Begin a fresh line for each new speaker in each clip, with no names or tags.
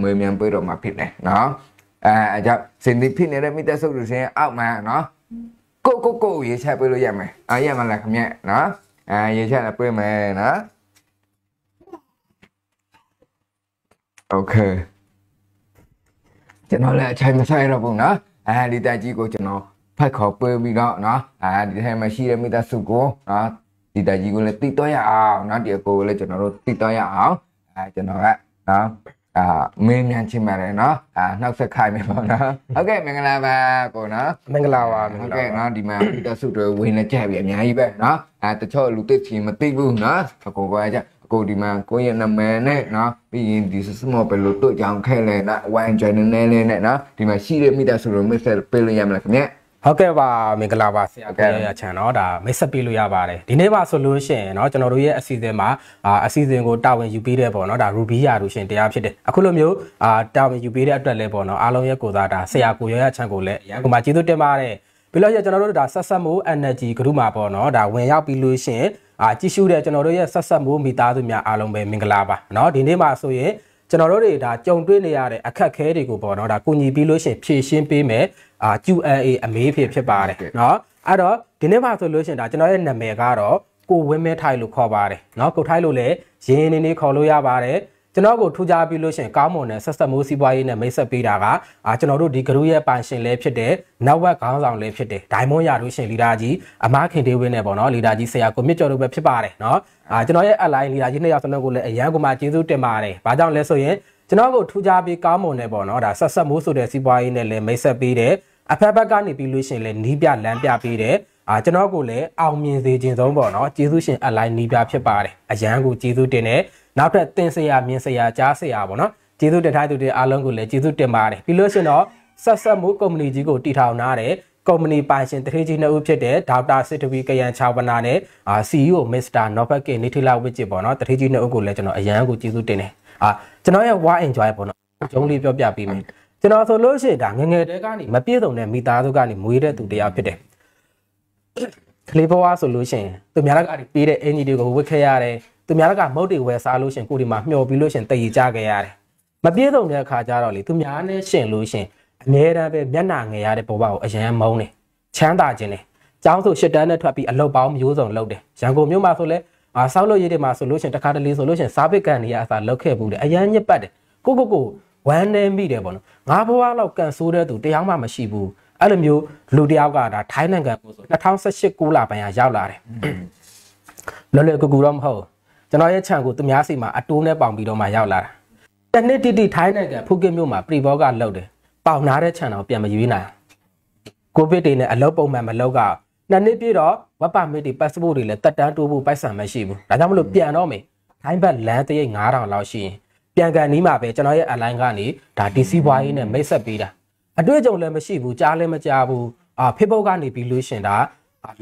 မွေးမြန်ပေးတော့မှာဖြစ်တယ်နော်အဲအကြောင်းစင်ဒီဖြစ်နေတဲ့မိသားစုတွေရှင်အောက်မှာနော်ကိုကိုကိုရေချက်ပေးလို့ရမယ်အားရမလားခင်ဗျနော်အဲရေချက်လည်းပေးမယ်နော်โอเคကျွန်တော်လည်းအချိန်မဆိုင်တော့ဘူးနော်အဲဒီတက်ကြီးကိုကျွန်တော်ဖတ်ခေါ်ပေးပြီးတော့နော်အဲဒီထဲမှာရှိတဲ့မိသားစုကိုနော်ဒီတက်ကြီးကိုလည်းတိတော့ရအောင်နော်ဒီအကိုကိုလည်းကျွန်တော်တို့တိတော့ရအောင်အဲကျွန်တော်ကနော် အာမင်းမြန်ချင်းပါတယ်နော်အာနှောက်ဆက်ခိုင်းမယ်ပေါ့နော်ဟုတ်ကဲ့မင်္ဂလာပါကိုနော်
မင်္ဂလာပါမင်္ဂ
ဟုတ်
လာ
ကဲ့
ပါ
နော်ဒီမှာမိသားစုတွေဝင်နေကြပြီအများကြီးပဲနော်အဲတချို့လူသိချင်မသိဘူးနော်အကိုကကြအကိုဒီမှာကိုရဲ့နာမည်နဲ့နော်ပြီးရင်ဒီစမောဘယ်လိုတွေ့ကြောင်ခဲလဲနော်ဝိုင်းဂျန်နဲလေးနဲ့နော်ဒီမှာရှိတဲ့မိသားစုတွေမစ်ဆက်ပေးလို့ရမလားခင်ဗျ
ဟုတ်ကဲ့ပါမင်္ဂလာပါဆရာ
ဟုတ်ကဲ့
ကိုရရချန်เนาะဒါမိတ်ဆက်ပေးလို့ရပါတယ်ဒီနေ့ပါဆိုလို့ရှိရင်เนาะကျွန်တော်တို့ရဲ့အစီအစဉ်မှာအာအစီအစဉ်ကိုတာဝန်ယူပေးတဲ့ပေါ့เนาะဒါ Ruby ရာလူရှင်တရားဖြစ်တယ်အခုလိုမျိုးအာတာဝန်ယူပေးတဲ့အတွက်လည်းပေါ့เนาะအားလုံးရဲ့ကိုယ်စားဒါဆရာကိုရရချန်ကိုလည်းအရန်ကိုမှကျေးဇူးတင်ပါတယ်ပြီးလို့ရကျွန်တော်တို့ဒါဆက်ဆက်မှု energy group မှာပေါ့เนาะဒါဝင်ရောက်ပြီးလို့ရှိရင်အာကြည့်ရှုတဲ့ကျွန်တော်တို့ရဲ့ဆက်ဆက်မှုမိသားစုများအားလုံးပဲမင်္ဂလာပါเนาะဒီနေ့မှာဆိုရင် ကျွန်တော်တို့တွေဒါကြုံတွေ့နေရတဲ့အခက်အခဲတွေကိုပေါ့နော်ဒါကုညီပြီးလို့ရှရင်ဖြည့်ရှင်းပေးမယ် အာ Q&A အမေးဖြစ်ဖြစ်ပါတယ်เนาะအဲ့တော့ဒီနေ့မှဆိုလို့ရှရင်ဒါကျွန်တော်ရဲ့နာမည်ကတော့ကိုဝင်းမဲထိုင်လို့ခေါ်ပါတယ်เนาะကိုထိုင်လို့လည်းရင်းရင်းနေနေခေါ်လို့ရပါတယ်ကျွန်တော်ကိုထူးခြားပြီးလို့ရှရင်ကောင်းမွန်တဲ့ဆက်ဆက်မှုစီးပွားရေးနဲ့မိတ်ဆက်ပေးတာကအာကျွန်တော်တို့ဒီဂရုရဲ့ပိုင်ရှင်လည်းဖြစ်တဲ့နောက်ဝက်ခေါင်းဆောင်လည်းဖြစ်တဲ့ဒိုင်မွန်ရလို့ရှရင်လီဒါကြီးအမားခင်ဒေးဝင်းနဲ့ပေါ့နော်လီဒါကြီးဆရာကိုမြင့်ကျော်တို့ပဲဖြစ်ပါတယ်เนาะအာကျွန်တော်ရဲ့ align လီဒါကြီးနှစ်ယောက်စလုံးကိုလည်းအရန်ကိုမှကျေးဇူးတင်ပါတယ်။ဘာကြောင့်လဲဆိုရင် ကျွန်တော်ကိုထူကြပြီးကောင်းမွန်နေပေါ့နော်ဒါဆက်ဆက်မိုးဆိုတဲ့စီးပွားရေးနဲ့လည်းမိတ်ဆက်ပေးတယ်အဖက်ဘက်ကနေပြီးလို့ရှရင်လည်းနီးပြလမ်းပြပေးတယ်အာကျွန်တော်ကိုလည်းအောင်မြင်စေခြင်းဆုံးပေါ့နော်ကျေးဇူးရှင်အလိုက်နီးပြဖြစ်ပါတယ်အရန်ကိုကျေးဇူးတင်တယ်နောက်ထပ်တင်စရာမြင်စရာကြားစရာပေါ့နော်ကျေးဇူးတင်ထားသူတွေအားလုံးကိုလည်းကျေးဇူးတင်ပါတယ်ပြီးလို့ရှရင်တော့ဆက်ဆက်မိုးကုမ္ပဏီကြီးကိုတည်ထောင်ထားတဲ့ကုမ္ပဏီပိုင်ရှင်တထေးကြီးနှစ်ဦးဖြစ်တဲ့ဒေါက်တာစစ်တဝီကရန်ချာဝနာနဲ့အာ CEO မစ္စတာနော်ဘတ်ကေနေထီလာဝစ်ချစ်ပေါ့နော်တထေးကြီးနှစ်ဦးကိုလည်းကျွန်တော်အရန်ကိုကျေးဇူးတင်တယ် အာကျွန်တော်ရဲ့ why enjoy ပေါ့နော်ဂျုံလေးပြောပြပေးမယ်ကျွန်တော်ဆိုလို့ရှိရင်ဒါငယ်ငယ်တဲကနေမပြည့်စုံတဲ့မိသားစုကနေမွေးတဲ့သူတရားဖြစ်တယ်ကလေးဘဝဆိုလို့ရှိရင်သူများကပေးတဲ့အင်ဂျီတွေကိုဝတ်ခဲ့ရတယ်သူများကမုတ်တွေဝယ်စားလို့ရှိရင်ကိုဒီမှာမျှော်ပြီးလို့ရှိရင်တည်ကြခဲ့ရတယ်မပြည့်စုံတဲ့အခါကျတော့လေသူများနဲ့ရှင်လို့ရှိရင်အများတန်းပဲမျက်နှာငယ်ရတဲ့ဘဝကိုအရန်မုန်းတယ်ချမ်းသာခြင်းတယ်ကျောင်းဆိုရှစ်တန်းနဲ့ထွက်ပြီးအလုပ်ပေါင်းမျိုးစုံလုပ်တယ်ရန်ကုန်မြို့မှာဆိုလဲ အာဆောက်လို့ရည်တွေမှာဆိုလို့ရှိရင်တခါတလေဆိုလို့ရှိရင်စားပစ်ကန်တွေကအစားလောက်ခဲ့ဘူးတယ်အရန်ညစ်ပတ်တယ်ကိုကိုကိုဝမ်းနေမိတယ်ပေါ့နော်ငါဘဝလောက်ကန်ဆိုးတဲ့သူတရားမှမရှိဘူးအဲ့လိုမျိုးလူတယောက်ကဒါထိုင်းနိုင်ငံကိုဆို2018ကိုလာပိုင်းကရောက်လာတယ်လောလောကူကူတော့မဟုတ်ကျွန်တော်ရဲ့ခြံကိုသူများစီမှာအတိုးနဲ့ပေါင်ပြီးတော့မှရောက်လာတာတနေ့တိတိထိုင်းနိုင်ငံဖူကစ်မြို့မှာပရီဘောကလောက်တယ်ပေါင်နာတဲ့ခြံတော့ပြန်မရွေးနိုင်ကိုဗစ်တွေနဲ့အလုပ်ပုံမှန်မလုပ်က နှစ်နှစ်ပြည့်တော့ဝက်ပါမစ်တွေ passport တွေလည်းတက်တန်းတိုးဖို့ပိုက်ဆံမရှိဘူးဒါကြောင့်မလို့ပြန်တော့မယ်ထိုင်းဘက်လမ်းတရိတ်9000လောက်ရှိရင်ပြန်ကန်နီးမှာပဲကျွန်တော်ရဲ့ align ကနေဒါ DC ဘွားရေးနဲ့မိတ်ဆက်ပေးတာအတွေ့အကြုံလည်းမရှိဘူးကြားလည်းမကြားဘူးအာ Facebook ကနေပြီးလို့ရှင်ဒါ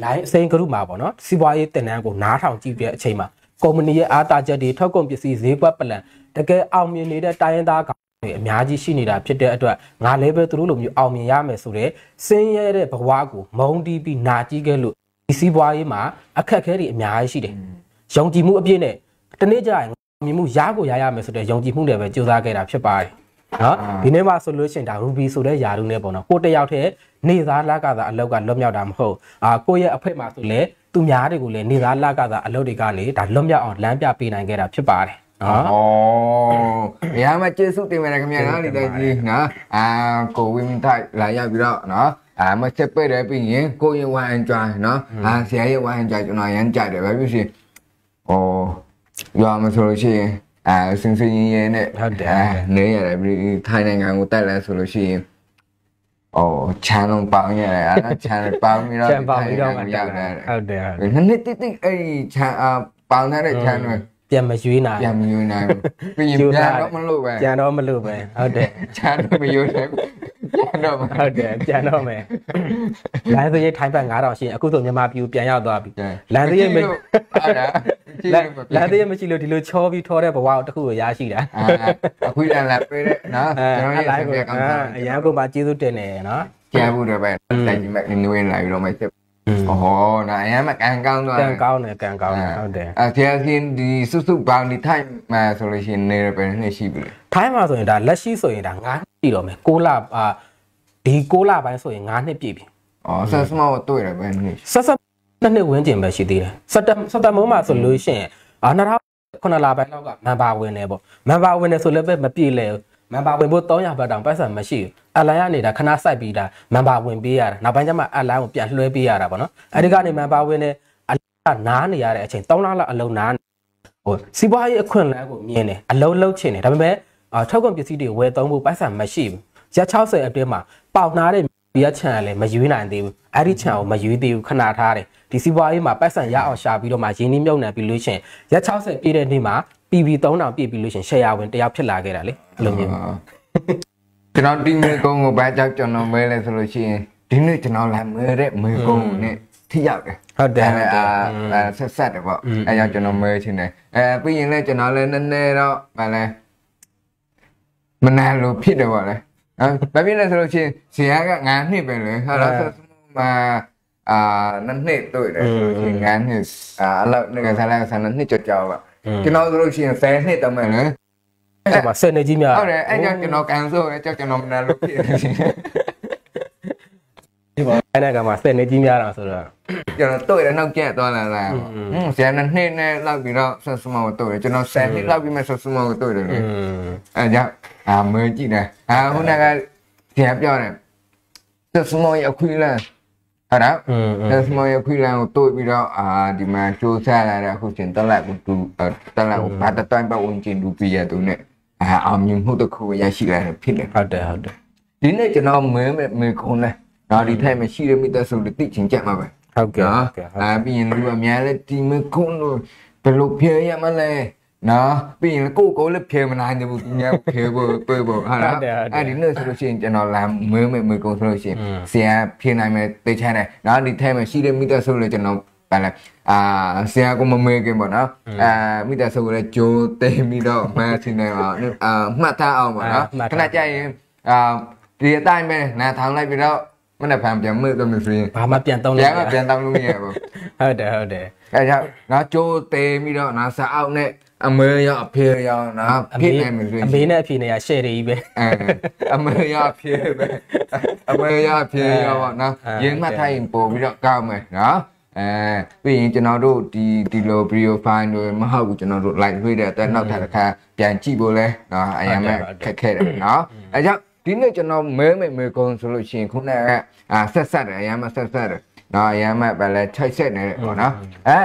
line အစိမ်း group မှာပေါ့နော်စီးပွားရေးတင်နန်းကိုနားထောင်ကြည့်ပြတဲ့အချိန်မှာကုမ္ပဏီရဲ့အားတာချက်တွေထောက်ကုန်ပစ္စည်းဈေးကွက်ပလန်တကယ်အောင်မြင်နေတဲ့တိုင်းရင်းသားကောင် တွေအများကြီးရှိနေတာဖြစ်တဲ့အတွက်ငါလည်းပဲသူတို့လိုမျိုးအောင်မြင်ရမယ်ဆိုတော့စင်းရဲတဲ့ဘဝကိုမုံတီးပြီးနာကြီးခဲ့လို့ဒီစီးပွားရေးမှာအခက်အခဲတွေအများကြီးရှိတယ်ယုံကြည်မှုအပြည့်နဲ့တနေ့ကျရင်မြင်မှုရကိုရရမယ်ဆိုတဲ့ယုံကြည်မှုတွေပဲကြိုးစားခဲ့တာဖြစ်ပါတယ်နော်ဒီနေ့မှဆိုလို့ရှိရင်ဒါ Ruby ဆိုတဲ့ယာရုနဲ့ပေါ့နော်ကိုတယောက်တည်းနေသားလက်ကသာအလောက်ကလွတ်မြောက်တာမဟုတ်အာကိုရဲ့အဖေမှာဆိုလဲသူများတွေကိုလည်းနေသားလက်ကသာအလုပ်တွေကနေဒါလွတ်မြောက်အောင်လမ်းပြပေးနိုင်ခဲ့တာဖြစ်ပါတယ် နော်
ဩအရာမကျေးဇူးတင်ပါတယ်ခင်ဗျာနော်ဒီတိုက်ကြီးနော်အာကိုဝင်းမင်းထိုက်လာရောက်ပြီးတော့နော်အာမချက်ပဲ့တယ်ပြီးရင်ကိုရင်ဝိုင်းကြွားနော်အာဆရာရဲ့ဝိုင်းကြွားကျွန်တော်ရမ်းကြိုက်တယ်ပဲဖြစ်ရှင်ဩရွာမဆိုလို့ရှိရင်အာစင်စင်ရင်ရင်နဲ့
ဟုတ်တယ်
အာနေရတယ်ပြီးထိုင်းနိုင်ငံကိုတက်လဲဆိုလို့ရှိရင်ဩချမ်းလုံးပေါင်းရတယ်အဲ့ဒါချမ်းပေါင်းပြီးတော့
ချမ်းပေါင်းပြီးတော့မှ
ရောက်တယ်
ဟုတ်တယ်ဟုတ်တယ်
နှစ်နှစ်တိတိအဲ့ဒီချမ်းအာပေါင်းထားတဲ့ချမ်းတွေ
ပြန်မရွေးနိုင်
ပြန်မယူနိုင်ဘူးပြီးရင်ပြန်တော့မလို့ပဲ
ပြန်တော့မလို့ပဲဟုတ်တယ်
ချမ်းတော့မယူနိုင်ဘူးပြန်တော့မ
ဟုတ်တယ်ပြန်တော့မယ်လမ်းစရိတ်ထိုင်းဘက်9000ရှိရင်အခုဆိုမြန်မာပြည်ကိုပြန်ရောက်သွားပြီလမ်းစရိတ်မ
အဲ့ဒါကြည့်
လမ်း
လို့
လမ်းသေးရမရှိလို့ဒီလိုချောပြီးထောတဲ့ဘဝကိုတစ်ခုကိုရရှိတာ
အာအခုလည်းလာပေးတဲ့နော်
အဲ
ကျွန်တော်
အ
ရဲ့
လိုက်
ဆက်
ကို
ပြကောင်းတာ
အရန်ကိုမှကျေးဇူးတင်တယ်နော်
ကြားဘူးတော့ ပဲတိုင်ကြီးမဲ့နေဝင်လာပြီးတော့မှဆက်ဩနာအရင်မကန်ကောင်းသွား
ကံကောင်းတယ်ကံကောင်းတယ်ဟုတ်တယ်
အဲဆရာရှင်ဒီစုစုပေါင်းဒီထိုက်မှာဆိုလို့ရှိရင်နေရပဲနှစ်ရှိပြီလေ
ထိုင်းမှာဆိုရင်ဒါလက်ရှိဆိုရင်ဒါ9နှစ်ပြည့်တော့မယ်6လအာဒီ6လပိုင်းဆိုရင်9နှစ်ပြည့်ပြီ
ဩဆက်စမောတွေ့ရပဲနှစ်
ဆက်ဆက်နှစ်နှစ်ဝန်းကျင်ပဲရှိသေးတယ်စက်တစက်တမိုးမှာဆိုလို့ရှိရင်အာ2009လပိုင်းလောက်ကမန်ပါဝင်နေပေါ့မန်ပါဝင်နေဆိုလည်းပဲမပြည့်လဲ မန်ပါဝင်ဖို့300ဘတ်တောင်ပိုက်ဆံမရှိဘူးအလိုင်းကနေဒါခဏစိုက်ပြီးဒါမန်ပါဝင်ပေးရတာနောက်ပိုင်းကျမှအလိုင်းကိုပြန်လွှဲပေးရတာပေါ့နော်အဲဒီကနေမန်ပါဝင်နေအလိုင်းကနားနေရတဲ့အချိန်3လလောက်အလုံးနားဟိုစီးပွားရေးအခွင့်အလမ်းကိုမြင်တယ်အလုံးလုံးချင်တယ်ဒါပေမဲ့အာထောက်ကွန်ပစ္စည်းတွေဝယ်သုံးဖို့ပိုက်ဆံမရှိဘူးရက်60အတွင်းမှာပေါက်နာတဲ့ဘီယာချန်ကလည်းမရွေးနိုင်သေးဘူးအဲ့ဒီချန်ကိုမရွေးသေးဘူးခဏထားတယ်ဒီစီးပွားရေးမှာပိုက်ဆံရအောင်ရှာပြီးတော့မှရင်းနှီးမြုပ်နှံပြီးလို့ရှရင်ရက်60ပြည့်တဲ့နေ့မှာ PB 3000ပြည့်ပြီးလို့ရှရင် share ဝင်တယောက်ဖြစ်လာခဲ့တာလေအဲ့လိုမျိုး
ကျွန်တော်ဒီမေကုန်းကိုဘာကြောင့်ကျွန်တော်မဲလဲဆိုလို့ရှိရင်ဒီနေ့ကျွန်တော်လာမဲတဲ့မေကုန်းနဲ့ထိရောက်တယ်
ဟုတ်တယ်ဟုတ်တယ်
အာဆက်ဆက်တယ်ပေါ့အဲကြောင့်ကျွန်တော်မဲချင်တယ်အဲပြီးရင်လည်းကျွန်တော်လည်းနည်းနည်းတော့ဗာလဲမနာလို့ဖြစ်တယ်ပေါ့လေအဲဘာဖြစ်လဲဆိုလို့ရှိရင်ဇင်ကငါနှစ်ပဲလေဟာတော့ဆက်စမှာအာနှစ်နှစ်တွေ့တယ်ဆိုလို့ရှိရင်ငါနှစ်အာအဲ့လောက်ငါစားလိုက်ဆန်နှစ်ကြောက်ကြောက်ပါ ကျွန်တော်ဆိုလို့ရှိရင်10နှစ်တမယ်လေ
အဲ့မှာစနေကြီးများ
ဟုတ်တယ်အဲ့ကြောင့်ကျွန်တော်ကန်ဆိုရဲကြောင့်ကျွန်တော်မနာလို့ဖြစ်တယ်
ဒီပါအဲ့ဒါကမှစနေကြီးများတာဆိုတော့
ကျွန်တော်တွေ့ရနောက်ကျက်သွားလာလာဟွန်းဆယ်နှစ်နှစ်နဲ့လောက်ပြီးတော့ဆက်စမောကိုတွေ့တယ်ကျွန်တော်10နှစ်လောက်ပြီးမှဆက်စမောကိုတွေ့တယ်လေ
อืม
အဲ့ကြောင့်အာမဲကြည့်တယ်အာခုနကဆရာပြောတယ်ဆက်စမောရခွေးလန်း ဟုတ်လား
อืม
ဆက်စမောရခွေးလန်းကိုတွေ့ပြီးတော့အာဒီမှာစူးစမ်းလာတဲ့အခုရှင်တက်လိုက်ဘူးသူတက်လိုက်ဘူးဘာတတိုင်းပတ်ဝင်ကျင်သူပြရသူနဲ့အာအောင်မြင်မှုတစ်ခုရရှိလာတယ်ဖြစ်တယ်
ဟုတ်တယ်ဟုတ်တယ်
ဒီနေ့ကျွန်တော်မဲမဲမဲခုံးလဲဒါဒီထိုင်မရှိတဲ့မိသားစုတွေသိချင်ကြမှာပဲ
ဟုတ်ကဲ့
နော်
ဟုတ်ကဲ့ဟုတ်
အာပြီးရင်လူအများလဲဒီမဲခုံးလို့ဘယ်လိုဖြေရမလဲ နော်ပြီးရင်ကိုကိုလည်းဖြေမနိုင်ဘူးသူများဖြေဖို့ပြေဖို့ဟာလားအဲ့ဒီနေ့ဆိုလို့ရှိရင်ကျွန်တော်လာမဲမဲမဲခုံးဆိုလို့ရှိရင်ဆရာဖြေနိုင်မယ်သိချင်တယ်နော်ဒီထိုင်မရှိတဲ့မိသားစုတွေကျွန်တော်ပါလဲအာဆရာကမမေးခင်ပေါ့နော်အာမိသားစုလည်းကြိုးသိမ်းပြီးတော့မှတ်ချင်တယ်ပါအာမှတ်ထားအောင်ပေါ့နော်ခဏကြာရင်အာဒီအတိုင်းပဲနားထောင်လိုက်ပြီးတော့မနေ့ဖန်ပြန်มืดတော့မဆိုရင်
ဘာမှပြန်သုံး
ရ
လို့
န်ကပြန်တောင်းလို့မရဘူး
ဟုတ်တယ်ဟုတ်တယ်
အဲကြောင့်နော်ကြိုးသေးပြီးတော့နော်စာအောက်နဲ့ အမေရအဖေရနော်ဖြစ်နေမှဆိုရင်
အမေနဲ့အဖေနဲ့က share တွေကြီးပဲ
အဲအမေရအဖေပဲအမေရအဖေရပေါ့နော်ရင်းမှတ်ထားရင်ပို့ပြီးတော့ကောက်မယ်နော်အဲပြီးရင်ကျွန်တော်တို့ဒီဒီလို video file တွေမဟုတ်ဘူးကျွန်တော်တို့ like တွေ့တဲ့အတွက်နောက်ထပ်တစ်ခါပြန်ကြည့်ဖို့လဲနော်အရင်မဲ့ခက်ခဲတယ်နော်အဲကြောင့်ဒီနေ့ကျွန်တော်မဲမဲမဲကုန်းဆိုလို့ရှိရင်ခုနကအာဆက်ဆက်တယ်အရင်မှဆက်ဆက်တယ်နော်အရင်မှပဲလဲထိုက်ဆက်နေတယ်ပေါ့နော်အဲ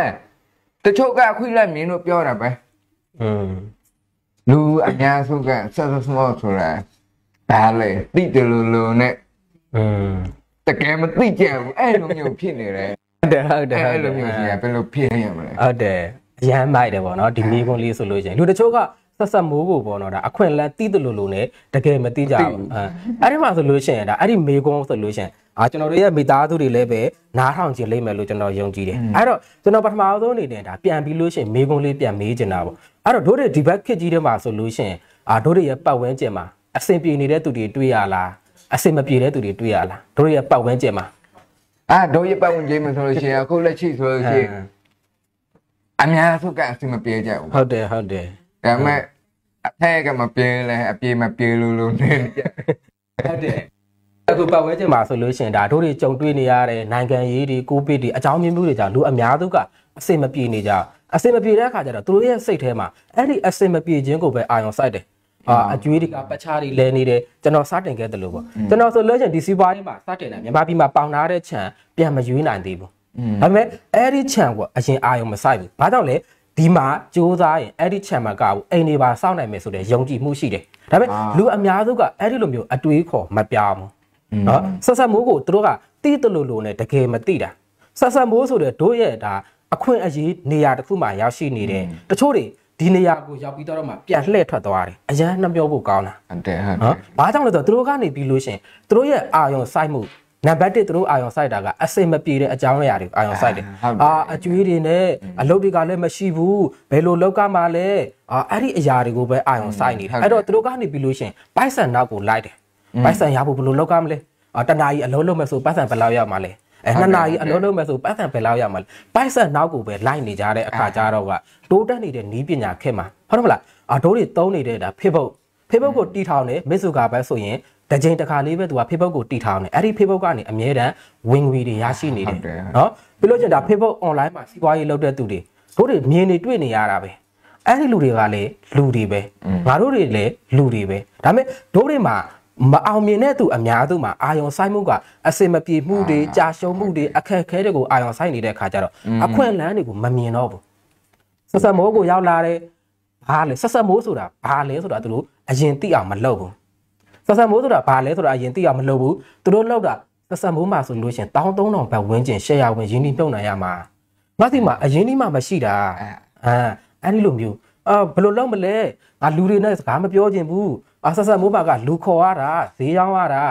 တချို့ကအခွင့်အလမ်းမြင်လို့ပြောတာပဲ
อืม
လူအများစုကဆက်ဆက်စမောဆိုတာဒါလေတိတယ်လို့လို့နဲ့
อืม
တကယ်မသိကြဘူးအဲ့လိုမျိုးဖြစ်နေတယ်
ဟုတ်တယ်ဟုတ်တယ်
အဲ့
ဟုတ်တယ်
လိုမျိုးကြီးကဘယ်လိုဖြစ်ရမလဲ
ဟုတ်တယ်အရန်မိုက်တယ်ပေါ့နော်ဒီမိကွန်းလေးဆိုလို့ရှိရင်လူတချို့က ဆက်ဆက်မိုးကိုပေါ့နော်ဒါအခွင့်အလမ်းတီးတယ်လို့လို့ ਨੇ တကယ်မသိကြဘူးအဲအဲ့ဒီမှာဆိုလို့ရှိရင်ဒါအဲ့ဒီမိကွန်းဆိုလို့ရှိရင်အာကျွန်တော်တို့ရဲ့မိသားစုတွေလည်းပဲနားထောင်ကြလိမ့်မယ်လို့ကျွန်တော်ယုံကြည်တယ်အဲ့တော့ကျွန်တော်ပထမဆုံးအနေနဲ့ဒါပြန်ပြီးလို့ရှိရင်မိကွန်းလေးပြန်မေးချင်တာပေါ့အဲ့တော့တို့တွေဒီဘက်ခစ်ကြီးထဲမှာဆိုလို့ရှိရင်အာတို့တွေရဲ့ပတ်ဝန်းကျင်မှာအဆင်ပြေနေတဲ့သူတွေတွေ့ရလားအဆင်မပြေတဲ့သူတွေတွေ့ရလားတို့တွေရဲ့ပတ်ဝန်းကျင်မှာ
အာတို့ရပတ်ဝင်ကြီးမဆိုလို့ရှိရင်အခုလက်ရှိဆိုလို့ရှိရင်အများစုကအစမပြေကြဘူး
ဟုတ်တယ်ဟုတ်တယ်
ဒါပေမဲ့အထက်ကမပြေလဲအပြေမပြေလို့လို့နေကြ
ဟုတ်တယ်အခုပတ်ဝဲကျင်မှာဆိုလို့ရှိရင်ဒါတို့တွေကြုံတွေ့နေရတဲ့နိုင်ငံရေးတွေကိုဗစ်တွေအကြောင်းမျိုးမျိုးတွေကြောင့်လူအများစုကအစင်မပြေနေကြအစင်မပြေတဲ့အခါကျတော့သူတို့ရဲ့စိတ်ထဲမှာအဲ့ဒီအစင်မပြေခြင်းကိုပဲအာရုံစိုက်တယ်အာအကျွေးတွေကပချားတွေလဲနေတယ်ကျွန်တော်စတင်ခဲ့တယ်လို့ပေါ့ကျွန်တော်ဆိုလို့ရှိရင်ဒီစီးပွားရေးမှာစတင်တယ်မြန်မာပြည်မှာပေါင်ထားတဲ့ခြံပြန်မရွေးနိုင်သေးဘူးဒါပေမဲ့အဲ့ဒီခြံကိုအရင်အာရုံမစိုက်ဘူးဘာကြောင့်လဲ ဒီမှာစူးစမ်းရင်အဲ့ဒီခြံမှာကဘူးအိမ်တွေပါစောင့်နိုင်မယ်ဆိုတဲ့ယုံကြည်မှုရှိတယ်ဒါပေမဲ့လူအများစုကအဲ့ဒီလိုမျိုးအတွေးခေါ်မပြောင်းဘူးနော်ဆက်ဆက်မိုးကိုသူတို့ကတီးတလူလူနဲ့တကယ်မသိတာဆက်ဆက်မိုးဆိုတဲ့တို့ရဲ့ဒါအခွင့်အရေးနေရာတစ်ခုမှရောက်ရှိနေတယ်တချို့တွေဒီနေရာကိုရောက်ပြီးတော့မှပြန်လှည့်ထွက်သွားတယ်အရန်နှမျောဖို့ကောင်းတာ
ဟုတ်တယ်ဟုတ်တယ်
နော်ဘာကြောင့်လဲဆိုတော့သူတို့ကနေပြီးလို့ရှရင်သူတို့ရဲ့အာယုံစိုက်မှု နံပါတ်1သူတို့အာယုံစိုက်တာကအစင်မပြေတဲ့အကြောင်းအရာတွေကိုအာယုံစိုက်တယ်အာအကျွေးတွေနဲ့အလုပ်တွေကလည်းမရှိဘူးဘယ်လိုလောက်ကမှလည်းအာအဲ့ဒီအရာတွေကိုပဲအာယုံစိုက်နေတယ်အဲ့တော့သူတို့ကနေပြီးလို့ရှရင်ပိုက်ဆန်နောက်ကိုလိုက်တယ်ပိုက်ဆန်ရဖို့ဘယ်လိုလောက်ကမလဲအာတနာကြီးအလုံးလုံးမဲ့ဆိုပိုက်ဆန်ဘယ်လောက်ရောက်မှလဲအဲနှစ်နာရီအလုံးလုံးမဲ့ဆိုပတ်စံပဲလောက်ရမှာလဲပိုက်ဆံနောက်ကိုပဲလိုက်နေကြတဲ့အခါကျတော့ကတိုးတက်နေတဲ့နီးပညာခက်မှာဟုတ်တယ်မလားအတိုးတွေတုံးနေတဲ့ဒါ Facebook Facebook ကိုတီထောင်နေမစ်ဆူကပဲဆိုရင် တကြိမ်တစ်ခါလေးပဲသူက Facebook ကိုတီထောင်နေအဲ့ဒီ Facebook ကနေအမြဲတမ်းဝင်ငွေတွေရရှိနေတယ်နော်ပြီးလို့ကျင်ဒါ Facebook online မှာစီးပွားရေးလုပ်တဲ့သူတွေတို့တွေမြင်နေတွေ့နေရတာပဲအဲ့ဒီလူတွေကလည်းလူတွေပဲငါတို့တွေလည်းလူတွေပဲဒါပေမဲ့တို့တွေမှာမအောင်မြင်တဲ့သူအများစုမှာအာယုံဆိုင်မှုကအစင်မပြေမှုတွေကြာရှုံးမှုတွေအခက်အခဲတွေကိုအာယုံဆိုင်နေတဲ့အခါကျတော့အခွင့်အလမ်းတွေကိုမမြင်တော့ဘူးဆက်ဆက်မိုးကိုရောက်လာတဲ့ဘာလဲဆက်ဆက်မိုးဆိုတာဘာလဲဆိုတာသူတို့အရင်သိအောင်မလုပ်ဘူး ပတ်စံမိုးဆိုတာဘာလဲဆိုတာအရင်သိအောင်မလုပ်ဘူးသူတို့လောက်တာပတ်စံမိုးမှာဆိုလို့ရှင်13000ဘတ်ဝန်းကျင်ရှယ်ယာဝင်ရင်းနှီးမြှုပ်နှံရမှာငါစီမှာအရင်ဒီမှမရှိတာအာအဲ့ဒီလိုမျိုးအာဘယ်လိုလုပ်မလဲငါလူတွေနဲ့စကားမပြောချင်ဘူးအာဆက်ဆက်မိုးပါကလူခေါ်ရတာဈေးရောင်းရတာ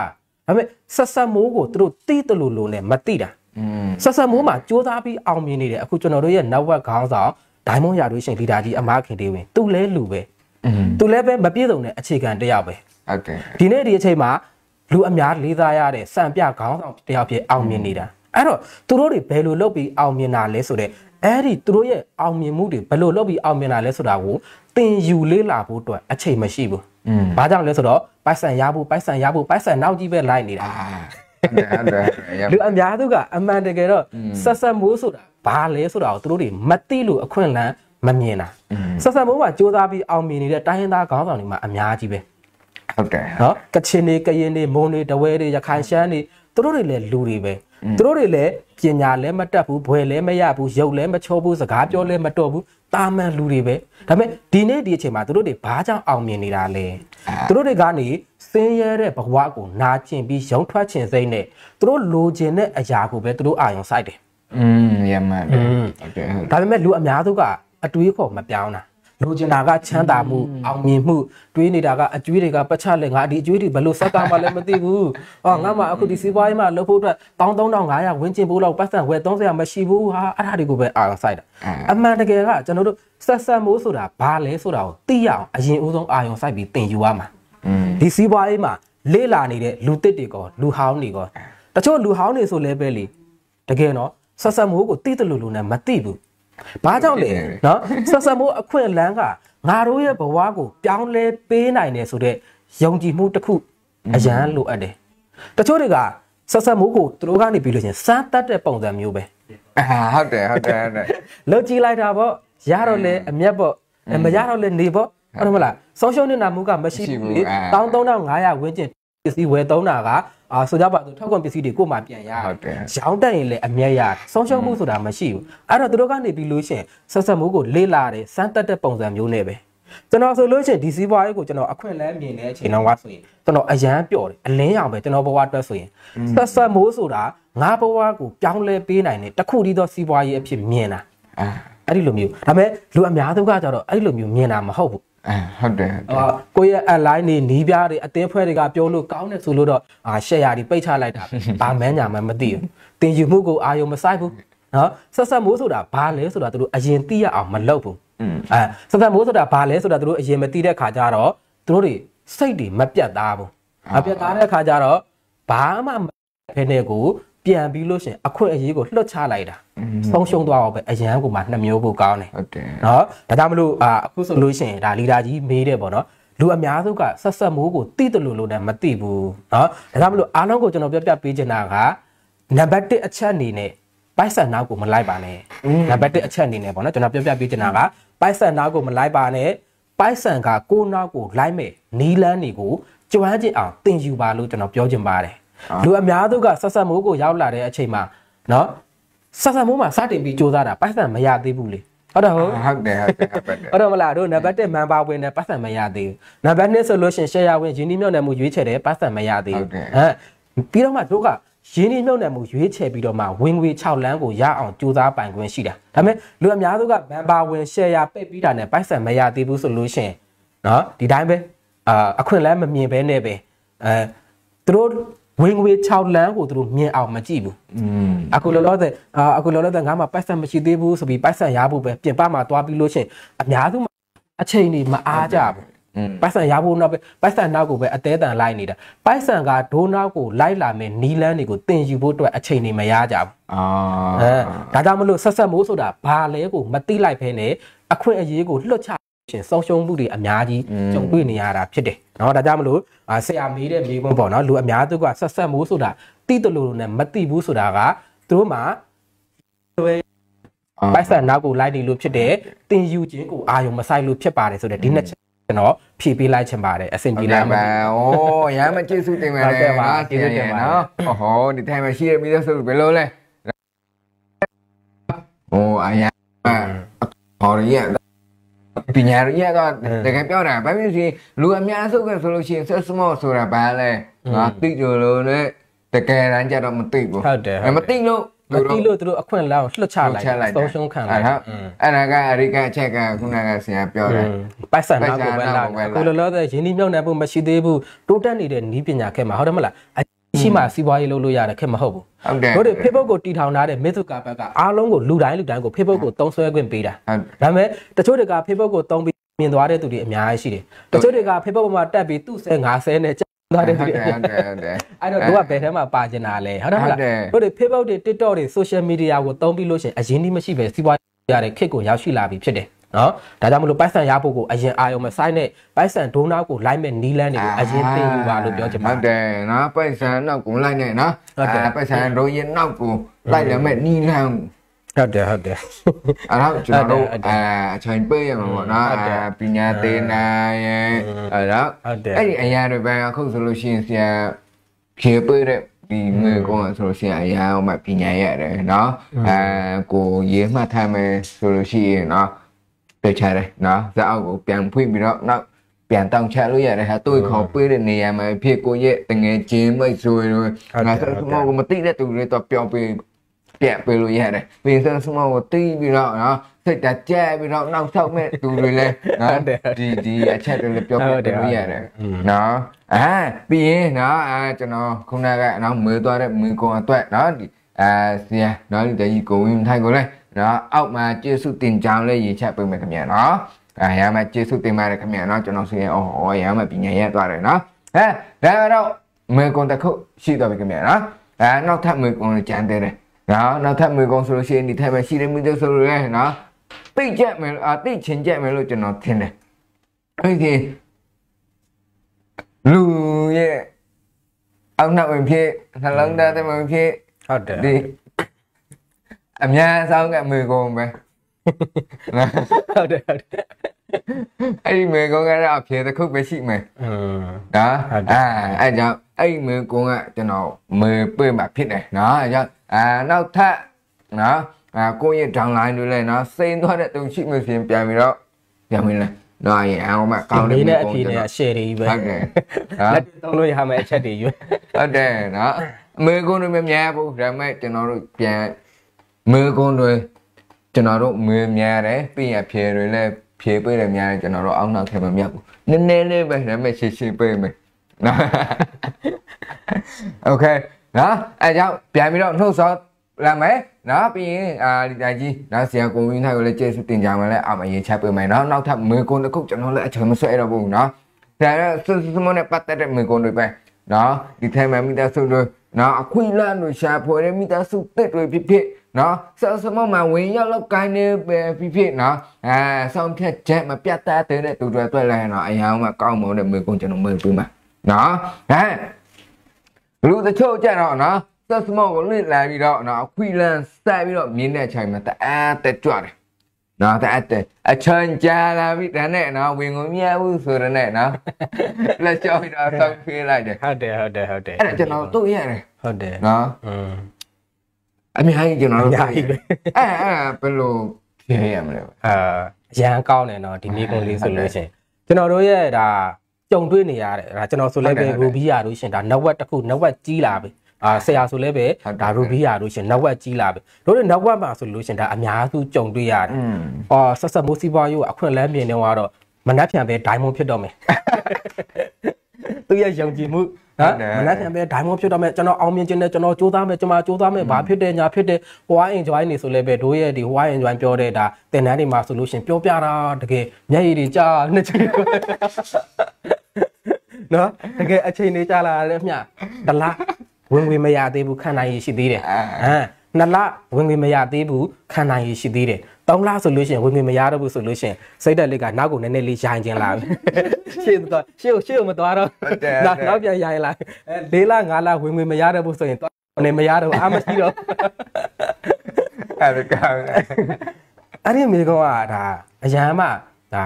ဒါပေမဲ့ဆက်ဆက်မိုးကိုသူတို့တီးတလူလူနဲ့မတိတာဆက်ဆက်မိုးမှာစ조사ပြီးအောင်မြင်နေတယ်အခုကျွန်တော်တို့ရဲ့ network ခေါင်းဆောင်ဒိုင်းမွန်ရာတွေရှင်လီဒါကြီးအမားခင်တေးဝင်သူလဲလူပဲ သူလည်းပဲမပြည့်စုံတဲ့အခြေခံတစ်ယောက်ပဲ
ဟုတ်တယ်
ဒီနေ့ဒီအချိန်မှာလူအများလေးစားရတဲ့စံပြခေါင်းဆောင်တစ်ယောက်ဖြစ်အောင်မြင်နေတာအဲ့တော့သူတို့တွေဘယ်လိုလုပ်ပြီးအောင်မြင်တာလဲဆိုတော့အဲ့ဒီသူတို့ရဲ့အောင်မြင်မှုတွေဘယ်လိုလုပ်ပြီးအောင်မြင်တာလဲဆိုတာကိုသင်ယူလေးလာဖို့အတွက်အချိန်မရှိဘူး
อืม။
ဘာကြောင့်လဲဆိုတော့ပိုက်ဆံရဖို့ပိုက်ဆံရဖို့ပိုက်ဆံနောက်ကြီးပဲလိုက်နေတာ
အာဟုတ်တယ်ဟုတ်တယ်ရ
လူအများစုကအမှန်တကယ်တော့ဆက်ဆက်မိုးဆိုတာဘာလဲဆိုတာကိုသူတို့တွေမသိလို့အခွင့်အလမ်း မမြင်တာဆက်ဆက်မိုးမှာစူးစမ်းပြီးအောင်မြင်နေတဲ့တိုင်းရင်းသားခေါင်းဆောင်တွေမှာအများကြီးပဲ
ဟုတ်တယ်
နော်ကချင်တွေကရင်တွေမွန်တွေတဝဲတွေရခိုင်ရှမ်းတွေသူတို့တွေလည်းလူတွေပဲသူတို့တွေလည်းပညာလည်းမတတ်ဘူးဘွယ်လည်းမရဘူးရုပ်လည်းမချောဘူးစကားပြောလည်းမတော်ဘူးတာမန်လူတွေပဲဒါပေမဲ့ဒီနေ့ဒီအချိန်မှာသူတို့တွေဘာကြောင့်အောင်မြင်နေတာလဲသူတို့တွေကနေစင်းရဲတဲ့ဘဝကိုနာကျင်ပြီးရုံထွက်ချင်စိမ့်နဲ့သူတို့လိုချင်တဲ့အရာကိုပဲသူတို့အာရုံစိုက်တယ်
อืมရမှန်တယ်ဟုတ်တယ်ဟုတ်တယ်
ဒါပေမဲ့လူအများစုက အတွေးခေါ်မပြောင်းတာလိုချင်တာကချမ်းသာမှုအောင်မြင်မှုတွေးနေတာကအကျွေးတွေကပတ်ချလက်ငါဒီအကျွေးတွေဘယ်လိုစက်ကမှလည်းမသိဘူး။အော်ငါမှအခုဒီစီးပွားရေးမှာလုပ်ဖို့အတွက်13500ဝင်းကျင်ဖို့လောက်ပတ်စံဝယ်30မရှိဘူးဟာအဲ့ဒါတွေကိုပဲအာရုံစိုက်တာ။အမှန်တကယ်ကကျွန်တော်တို့ဆက်ဆက်မိုးဆိုတာဘာလဲဆိုတာကိုသိရအောင်အရင်ဦးဆုံးအာရုံစိုက်ပြီးသင်ယူရမှာ။
อืม
ဒီစီးပွားရေးမှာလေးလာနေတဲ့လူတစ်တွေကောလူဟောင်းတွေကောတချို့လူဟောင်းတွေဆိုလဲပဲလေတကယ်နော်ဆက်ဆက်မိုးကိုတိတလူလူနဲ့မသိဘူး ဘာကြောင့်လဲနော်ဆက်ဆက်မိုးအခွင့်အလန်းကငါတို့ရဲ့ဘဝကိုပြောင်းလဲပေးနိုင်တယ်ဆိုတော့ယုံကြည်မှုတစ်ခုအရန်လိုအပ်တယ်တချို့တွေကဆက်ဆက်မိုးကိုသူတို့ကနေပြီးလို့ချင်းစမ်းတတ်တဲ့ပုံစံမျိုးပဲ
အာဟုတ်တယ်ဟုတ်တယ်ဟုတ်တယ်
လောက်ကြည့်လိုက်တာပေါ့ရတော့လေအမျက်ပေါ့အဲမရတော့လေနေပေါ့ဟုတ်တယ်မလားဆုံးရှုံးနေတာမှုကမရှိဘူးလေ13500ဝန်းကျင်ပစ္စည်းဝယ်သုံးတာက အာဆိုကြပါစို့ထောက်ကွန်ပစ္စည်းတွေကိုမှပြန်ရ
ဟုတ်တယ်
ရောင်းတက်ရင်လည်းအမျက်ရဆုံးရှုံးမှုဆိုတာမရှိဘူးအဲ့တော့သူတို့ကနေပြီးလို့ရှရင်ဆက်ဆက်မှုကိုလေးလာတယ်စမ်းတက်တဲ့ပုံစံမျိုးနဲ့ပဲကျွန်တော်ဆိုလို့ရှိရင်ဒီစီးပွားရေးကိုကျွန်တော်အခွင့်အလမ်းမြင်တဲ့အချိန်တော့ကဆိုရင်ကျွန်တော်အရန်ပျော်တယ်အလင်းရောင်ပဲကျွန်တော်ဘဝအတွက်ဆိုရင်ဆက်ဆက်မိုးဆိုတာငါဘဝကိုပြောင်းလဲပေးနိုင်တဲ့တစ်ခုတည်းသောစီးပွားရေးအဖြစ်မြင်တာ
အာ
အဲ့ဒီလိုမျိုးဒါပေမဲ့လူအများစုကကြတော့အဲ့ဒီလိုမျိုးမြင်တာမဟုတ်ဘူး
အာဟုတ်တယ်ဟုတ်တယ်
အာကိုယ့်ရဲ့ online နေနီးပြားတွေအသင်းဖွဲ့တွေကပြောလို့ကောင်းတယ်ဆိုလို့တော့အာ share တွေပိတ်ချလိုက်တာဘာမှန်းညာမှမသိဘူးတင်ယူမှုကိုအာယုံမဆိုင်ဘူးနော်ဆက်ဆက်မိုးဆိုတာဘာလဲဆိုတာသူတို့အရင်သိရအောင်မလုပ်ဘူး
อืม
အဲဆက်ဆက်မိုးဆိုတာဘာလဲဆိုတာသူတို့အရင်မသိတဲ့ခါကျတော့သူတို့တွေစိတ်တွေမပြတ်သားဘူးမပြတ်သားတဲ့ခါကျတော့ဘာမှမဖဲနဲ့ကို ပြန်ပြီးလို့ရှရင်အခွင့်အရေးကိုလွှတ်ချလိုက်တာဆုံးရှုံးသွားအောင်ပဲအရန်ကိုမှနှမျိုးကိုကောင်းတယ်
ဟုတ်တယ်
နော်ဒါကြောင့်မလို့အာအခုဆိုလို့ရှိရင်ဒါလီဒါကြီးမေးတယ်ပေါ့နော်လူအများစုကဆက်ဆက်မိုးကိုတိတယ်လို့လို့လည်းမသိဘူးနော်ဒါကြောင့်မလို့အားလုံးကိုကျွန်တော်ပြောပြပေးချင်တာကနံပါတ်1အချက်အနေနဲ့ပိုက်ဆန်နောက်ကိုမလိုက်ပါနဲ့နံပါတ်1အချက်အနေနဲ့ပေါ့နော်ကျွန်တော်ပြောပြပေးချင်တာကပိုက်ဆန်နောက်ကိုမလိုက်ပါနဲ့ပိုက်ဆန်ကကိုနောက်ကိုလိုက်မဲ့နီးလန်းတွေကိုကျွမ်းကျင်အောင်သင်ယူပါလို့ကျွန်တော်ပြောချင်ပါတယ် လူအများစုကဆက်ဆက်မိုးကိုရောက်လာတဲ့အချိန်မှာနော်ဆက်ဆက်မိုးမှာစတင်ပြီးစူးစမ်းတာပိုက်ဆန်မရသေးဘူးလေဟုတ်တယ်ဟုတ်
ဟုတ်တယ်ဟုတ်တယ်ဟုတ်တယ်
ဟုတ်တော့မလားတို့နံပါတ်1မန်ပါဝင်နဲ့ပတ်စံမရသေးဘူးနံပါတ်2ဆိုလို့ရှရင်ရှယ်ယာဝင်ရင်းနှီးမြှုပ်နှံမှုရွေးချယ်တယ်ပတ်စံမရသေး
ဟု
ဘူး
တ်တယ်
ဟမ်ပြီးတော့မှတို့ကရင်းနှီးမြှုပ်နှံမှုရွေးချယ်ပြီးတော့မှဝင်ငွေ6လမ်းကိုရအောင်ကြိုးစားပိုင်ခွင့်ရှိတာဒါပေမဲ့လူအများစုကမန်ပါဝင်ရှယ်ယာပိတ်ပြီးတာနဲ့ပတ်စံမရသေးဘူးဆိုလို့ရှရင်နော်ဒီတိုင်းပဲအာအခွင့်အလမ်းမမြင်ဘဲနဲ့ပဲအဲသူတို့ ဝင်ငွေ6လမ်းကိုသူတို့မြင်အောင်မကြည့်ဘူး
อืม
အခုလောလောဆယ်အာအခုလောလောဆယ်ငါမှပိုက်ဆံမရှိသေးဘူးဆိုပြီးပိုက်ဆံရဖို့ပဲပြင်ပမှာသွားပြီးလို့ရှရင်အများစုမှာအချိန်တွေမအားကြဘူး
อืม
ပိုက်ဆံရဖို့နောက်ပဲပိုက်ဆံနောက်ကိုပဲအသေးတန်လိုက်နေတာပိုက်ဆံကဒိုးနောက်ကိုလိုက်လာမဲ့နီလန်းတွေကိုတင်ယူဖို့အတွက်အချိန်နေမရကြဘူး
အာ
အဲဒါကြောင့်မလို့ဆက်ဆက်မိုးဆိုတာဘာလဲကိုမတိလိုက်ဖဲနဲ့အခွင့်အရေးကိုလွတ်ချရှင်ဆုံးရှုံးမှုတွေအများကြီးကြုံတွေ့နေရတာဖြစ်တယ်เนาะဒါကြောင့်မလို့အာ ဆရာမေးတဲ့မေးခွန်းပေါ့နော်လူအများစုကဆက်ဆက်မိုးဆိုတာတိတလို့လို့နဲ့မတိဘူးဆိုတာကသူတို့မှာတွေပိုက်ဆံနောက်ကိုလိုက်နေလို့ဖြစ်တယ်တင်ယူခြင်းကိုအာရုံမဆိုင်လို့ဖြစ်ပါတယ်ဆိုတဲ့ဒီနှစ်ချက်ကျွန်တော်ဖြည့်ပေးလိုက်ချင်ပါတယ်အဆင်ပြေလိုက်
မှာ။အိုးရမ်းမကျေးဇူးတင်ပါတယ်။
ဟုတ်ကဲ့ပါကျေးဇူးတင်ပါ
နော်။ဟောဒီတိုင်းမှာရှိရပြီးသားဆိုဘယ်လိုလဲ။ဟိုအရင်ဟောရရ ပညာရရကတကယ်ပြောတာဘာဖြစ်လို့လူအများစုကဆိုလို့ရှိရင်ဆက်စမော့ဆိုတာဘာလဲငါသိကြလို့လေတကယ်တမ်းကျတော့မသိဘူး
ဟုတ်တယ်ဟုတ်တယ်
မသိလို့
မတိလို့သူတို့အခွင့်အလမ်းကိုလွှတ်ချလိုက်
ချလိုက်
ဆုံးရှုံးခံလိုက်
အဲ့ဒါအဲ့ဒါကအရိကအချက်ကခုနကဆရာပြောတယ်
ပိုက်ဆံနောက်ကိုပဲလာအခုလောလောဆယ်ရင်းနှီးမြှုပ်နှံဖို့မရှိသေးဘူးတိုးတက်နေတဲ့နီးပညာခက်မှာဟုတ်တယ်မလားအ ရှိမှစီးပွားရေးလုပ်လို့ရတယ်ခက်မဟုတ်ဘူး
ဟုတ်တယ်
တို့တွေ Facebook ကိုတီထောင်ထားတဲ့ Mr. Zuckerberg ကအားလုံးကိုလူတိုင်းလူတိုင်းကို Facebook ကိုသုံးစွဲခွင့်ပေးတာ
ဟုတ်
ဒါပေမဲ့တချို့တွေက Facebook ကိုသုံးပြီးမြင်သွားတဲ့သူတွေအများကြီးရှိတယ်တချို့တွေက Facebook ပေါ်မှာတက်ပြီးသူ့ဆဲငါဆဲနဲ့ကြားသွားတဲ့သူ
ဟုတ်
တွေ
တယ်ဟုတ်တယ်ဟုတ်တယ်
အဲ့တော့တို့ကဘယ်ထဲမှာပါကျင်တာလဲဟုတ်တယ်မလား
ဟုတ်တယ်
တို့တွေ Facebook တွေ TikTok တွေ social media ကိုသုံးပြီးလို့ရှိရင်အရင်ကြီးမရှိပဲစီးပွားရေးရတဲ့ခစ်ကိုရောက်ရှိလာပြီဖြစ်တယ် နော်ဒါကြောင့်မလို့ပိုက်ဆံရဖို့ကိုအရင်အာယုံမဆိုင်နဲ့ပိုက်ဆံဒိုးနောက်ကိုလိုက်မဲ့နီးလန်းတွေကိုအရင်သိယူပါလို့ပြောချင်ပါ
ဟုတ်တယ်နော်ပိုက်ဆံနောက်ကိုလိုက်နေနော်
ဟုတ်တယ်
အဲပိုက်ဆံရိုးရင်နောက်ကိုလိုက်ရမယ်နီလန်း
ဟုတ်တယ်ဟုတ်တယ်
အဲ့တော့ကျွန်တော်တို့
ဟုတ်တယ်
အဲအချိန်ပေးရမှာပေါ့နော်
ဟုတ်တယ်
အဲပညာသင်နိုင်ရဲ့အဲ့တော့
ဟုတ်တယ်
အဲ့ဒီအရာတွေပဲအခုဆိုလို့ရှိရင်ဆရာဖြေပေးတဲ့ဒီငွေကောဆိုလို့ရှိရင်အရာအောင်မှပညာရတယ်နော်အဲကိုရေးမှတ်ထားမယ်ဆိုလို့ရှိရင်နော် တွေ့ချတယ်နော်ဇာအောက်ကိုပြန်ဖွင့်ပြီးတော့နောက်ပြန်တောင်းချလို့ရတယ်ဟာတွေးခေါ်ပေးတဲ့နေရာမှာဖြစ်ကိုရဲ့တငယ်ချင်းမိတ်ဆွေတွေငါဆက်စမောကိုမသိတဲ့သူတွေတော့ပြောပေးပြက်ပေးလို့ရတယ်ပြီးဆက်စမောကိုတီးပြီးတော့နော်စိတ်တကြက်ပြီးတော့နောက်ဆောက်မဲ့သူတွေလည်းနော်ဒီဒီအချက်တွေလည်းပြောပြပေးလို့ရတယ်နော်အာပြီးရင်နော်အာကျွန်တော်ခုနကနော်မေးသွားတဲ့မေးခွန်းအတွက်နော်ဒီအာဆရာနော်ဒီတကြီးကိုဝင်ထိုင်ကိုလဲ နော်အောက်မှာကျေးဇူးတင်ကြောင်းလေးရေးချက်ပေးမယ်ခင်ဗျာနော်အဲရမ်းမကျေးဇူးတင်ပါတယ်ခင်ဗျာနော်ကျွန်တော်ဆိုရင်အော်ရမ်းမပညာရက်သွားတယ်နော်အဲဒါတော့မေကွန်တစ်ခုရှိတော့ပြီခင်ဗျာနော်အဲနောက်ထပ်မေကွန်ကြံသေးတယ်နော်နောက်ထပ်မေကွန်ဆိုလို့ရှိရင်ဒီထက်ပဲရှိတယ်မိသေးဆိုလို့ရနော်ပိတ်ကြက်မယ်အတိတ်ချင်းကြက်မယ်လို့ကျွန်တော်ထင်တယ်အဲ့ဒီလူရဲ့အောက်နောက်ဝင်ဖြစ်နှလုံးသားသမဝင်ဖြစ်
ဟုတ်တယ်
ဒီ အများဆုံးကမေကွန်ပဲနော်
ဟုတ်တယ်ဟုတ်တယ်
အဲ့ဒီမေကွန်ကတော့အဖြေတစ်ခုပဲရှိမယ်
อืม
နော်
ဟုတ်တယ်
အဲအဲ့ကြောင့်အဲ့ဒီမေကွန်ကကျွန်တော်မေပြေးမှာဖြစ်တယ်နော်အဲ့ကြောင့်အာနောက်ထပ်နော်အာကိုယ့်ရဲ့ downline တွေလည်းနော်စိန်သွားတဲ့တုံရှိမှဆိုရင်ပြန်ပြီးတော့ပြန်ပြီးလဲနော်အရင်အောင်မှကောင်းတယ်
ဒီနဲ့အဖြေနဲ့အရှယ်တွေကြီးပဲ
ဟုတ်တယ်နော်
လက်သုံးလို့ရမယ်အချက်တွေယူ
ဟုတ်တယ်နော်အမေကွန်တွေမများဘူးဒါပေမဲ့ကျွန်တော်တို့ပြန် မေကွန်တွေကျွန်တော်တို့မေများတယ်ပြင်ရဖြေတွေလည်းဖြေပေးတယ်များတယ်ကျွန်တော်တို့အောက်နောက်ထဲမှာမြတ်ဘူးနည်းနည်းလေးပဲဒါပေမဲ့ရှင်းရှင်းပေးမယ်နော် Okay နော်အဲကြောင့်ပြန်ပြီးတော့နှုတ်ဆောလာမယ်နော်ပြီးရင်အာဒီတိုင်ကြီးနော်ဆရာကိုဝင်းထိုက်ကိုလည်းကျေးဇူးတင်ကြမှာလဲအမရင်ချပေးမယ်နော်နောက်ထပ်မေကွန်တစ်ခုကျွန်တော်လည်းအချိန်မဆွဲတော့ဘူးနော်ဆရာဆစစမနဲ့ပတ်သက်တဲ့မေကွန်တွေပဲနော်ဒီထိုင်မှာမိသားစုတွေနော်အခွင့်အလမ်းတွေရှာဖွေတဲ့မိသားစုတက်တွေဖြစ်ဖြစ် နော်ဆက်စမမဝင်ရောက်လောက်ကိုင်းနေပဲဖြစ်ဖြစ်နော်အဲဆောင်ဖြတ်ချက်မပြတ်သားတဲ့သူတွေအတွက်လည်းနော်အရင်ကကောင်းမွန်တဲ့မေကွန်ကျွန်တော်မေးပေးမှာနော်ဟမ်လူတချို့ကြတော့နော်ဆက်စမကိုလစ်လာပြီးတော့နော်အခွင့်အလမ်းစိုက်ပြီးတော့မြင်းတဲ့ချိန်မှာတအားတက်ကြွတယ်နော်တအားတက်အချန်ကြာလာပြီဒါနဲ့နော်ဝင်ကုန်မြဘူးဆိုရတဲ့နော်လက်ချောက်ပြီးတော့ဆောက်ဖေးလိုက်တယ်
ဟုတ်တယ်ဟုတ်တယ်ဟုတ်တယ်
အဲ့ဒါကျွန်တော်တို့ရတယ်
ဟုတ်တယ်
နော်
อืม
အများကြီးကျွန်တော်တို့
တွေ့ရတယ်
အဲအဲဘယ်လိုဖြေရမလဲ
အာအရန်ကောင်းတယ်နော်ဒီမိကုံလေးဆိုလို့ရှင်ကျွန်တော်တို့ရဲ့ဒါကြုံတွေ့နေရတယ်ဒါကျွန်တော်ဆိုလည်းပဲ Ruby ရလို့ရှင်ဒါ network တစ်ခု network ကြီးလာပြီအာဆရာဆိုလည်းပဲဒါ Ruby ရလို့ရှင် network ကြီးလာပြီတို့တွေ network မှာဆိုလို့ရှင်ဒါအများစုကြုံတွေ့ရတယ်အော်ဆက်ဆက်မိုးစီးပွားရေးအခွင့်အလမ်းမြင်နေတော့မနှက်ပြန်ပဲ diamond ဖြစ်တော့မယ်သူရဲ့ယုံကြည်မှု နော်မနက်ဖြန်ပဲ diamond ဖြစ်တော့မယ်ကျွန်တော်အောင်မြင်ခြင်းနဲ့ကျွန်တော်ကြိုးစားမယ်ကျွန်မကြိုးစားမယ်ဘာဖြစ်တယ်ညာဖြစ်တယ် why enjoy နေဆိုလဲပဲတို့ရဲ့ဒီ why enjoy ပြောတဲ့ဒါတင်တန်းတွေမှာဆိုလို့ရှင်ပြောပြတာတကယ်မျက်ရည်တွေကြာနှစ်ချက်နော်တကယ်အချိန်တွေကြာလာတယ်မြတလားဝင်ဝင်မရသေးဘူးခံနိုင်ရရှိသေးတယ်ဟမ်နှစ်လဝင်ဝင်မရသေးဘူးခံနိုင်ရရှိသေးတယ် သုံးလဆိုလို့ရှိရင်ဝင်ဝင်မရတော့ဘူးဆိုလို့ရှိရင်စိတ်တက်လေးကနောက်ကိုနည်းနည်းလေးရိုင်းကျင်လာပြီရှေ့တော့ရှေ့ကိုရှေ့ကိုမသွားတော့နောက်နောက်ပြန်ရိုင်းလာအဲ၄လ၅လဝင်ဝင်မရတော့ဘူးဆိုရင်တော့နေမရတော့အာမရှိတော့
အဲ့ဒါကောင်း
အဲ့ဒီမိကောကဒါအရန်မှဒါ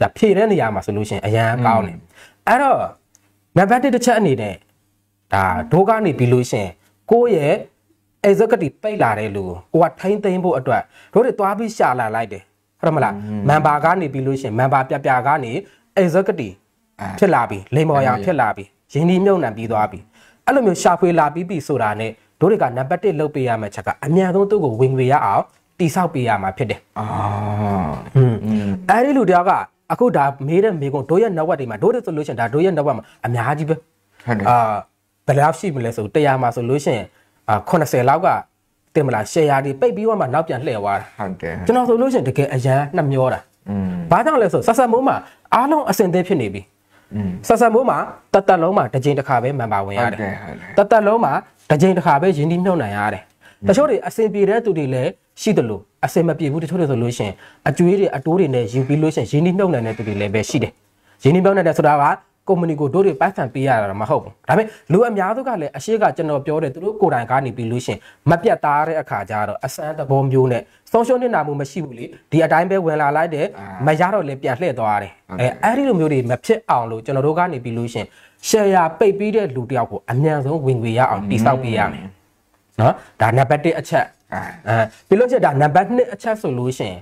ဒါဖြည့်တဲ့နေရာမှာဆိုလို့ရှိရင်အရန်ကောင်းတယ်အဲ့တော့နံပါတ်1တစ်ချက်အနေနဲ့ဒါဒိုးကနေပြီးလို့ရှိရင်ကိုယ့်ရဲ့ executive ပိတ်လာတဲ့လူကိုကထိမ့်သိမ်းဖို့အတွက်တို့တွေသွားပြီးရှာလာလိုက်တယ်ဟုတ်တယ်မလား member ကနေပြီးလို့ရှိရင် member ပြပြကနေ executive ဖြစ်လာပြီလိမ္မော်ရောင်ဖြစ်လာပြီရင်းနှီးမြုပ်နှံပြီးသွားပြီအဲ့လိုမျိုးရှာဖွေလာပြီးပြီဆိုတာ ਨੇ တို့တွေကနံပါတ်1လုပ်ပေးရမယ့်ချက်ကအမြန်ဆုံးသူ့ကိုဝင်ငွေရအောင်တိဆောက်ပေးရမှာဖြစ်တယ်
အာ
ဟွန်းအဲ့ဒီလူတယောက်ကအခုဒါမေးတဲ့မေးကုန်တို့ရဲ့ network တွေမှာတို့တွေဆိုလို့ရှိရင်ဒါတို့ရဲ့ network မှာအများကြီးပဲ
ဟုတ်တယ်
အာဘယ်လောက်ရှိမလဲဆို100မှာဆိုလို့ရှိရင်အာ 80လောက်ကတင်မလား share တွေပိတ်ပြီးတော့မှနောက်ပြန်လှည့်သွားတာ
ဟုတ်တယ်
ကျွန်တော်ဆိုလို့ရှိရင်တကယ်အရန်နှမျောတာ
อืม
ဘာကြောင့်လဲဆိုဆက်ဆက်မိုးမှာအားလုံးအစင်သင်းဖြစ်နေပြီ
อืม
ဆက်ဆက်မိုးမှာတတ်တက်လုံးမှာတစ်ကြိမ်တစ်ခါပဲ member ဝင်ရ
ဟုတ်
တယ်
တယ်ဟုတ်တယ်
တတ်တက်လုံးမှာတစ်ကြိမ်တစ်ခါပဲရင်းနှီးမြှုပ်နှံရတယ်တချို့တွေအစင်ပြေတဲ့သူတွေလည်းရှိတယ်လို့အစင်မပြေဘူးတချို့တွေဆိုလို့ရှိရင်အကျွေးတွေအတိုးတွေနဲ့ယူပြီးလို့ရှိရင်ရင်းနှီးမြှုပ်နှံတဲ့သူတွေလည်းပဲရှိတယ်ရင်းနှီးမြှုပ်နှံတဲ့ဆိုတာက ကုမ္ပဏီကိုတို့တွေပိုက်ဆံပေးရတာမဟုတ်ဘူးဒါပေမဲ့လူအများစုကလည်းအရှိကကျွန်တော်ပြောတယ်သူတို့ကိုယ်တိုင်ကနေပြီးလို့ရှိရင်မပြတ်သားတဲ့အခါကျတော့အစမ်းသဘောမျိုးနဲ့ဆုံးရှုံးနေတာမျိုးမရှိဘူးလေဒီအတိုင်းပဲဝင်လာလိုက်တယ်မရတော့လည်းပြန်လှည့်သွားတယ်အဲအဲ့ဒီလိုမျိုးတွေမဖြစ်အောင်လို့ကျွန်တော်တို့ကနေပြီးလို့ရှိရင် share ပိတ်ပြီးတဲ့လူတယောက်ကိုအမြန်ဆုံးဝင်ငွေရအောင်တိစောက်ပေးရမယ်နော်ဒါနံပါတ်1အချက်
အာ
အဲပြီးလို့ရှိရင်ဒါနံပါတ်2အချက်ဆိုလို့ရှိရင်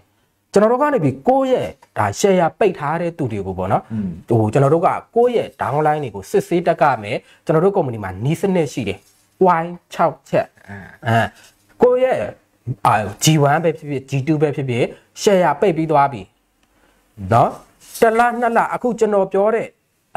ကျွန်တော်တို့ကနေပြီးကိုယ့်ရဲ့ဒါ share ပိတ်ထားတဲ့သူတွေကိုပေါ့နော်ဟိုကျွန်တော်တို့ကကိုယ့်ရဲ့ downline တွေကိုစစ်ဆေးတက်ကမယ်ကျွန်တော်တို့ company မှာနီးစနစ်ရှိတယ် Y 6ချက်အဲကိုယ့်ရဲ့အာ G1 ပဲဖြစ်ဖြစ် G2 ပဲဖြစ်ဖြစ် share ပိတ်ပြီးသွားပြီနော်တစ်လနှစ်လအခုကျွန်တော်ပြောတဲ့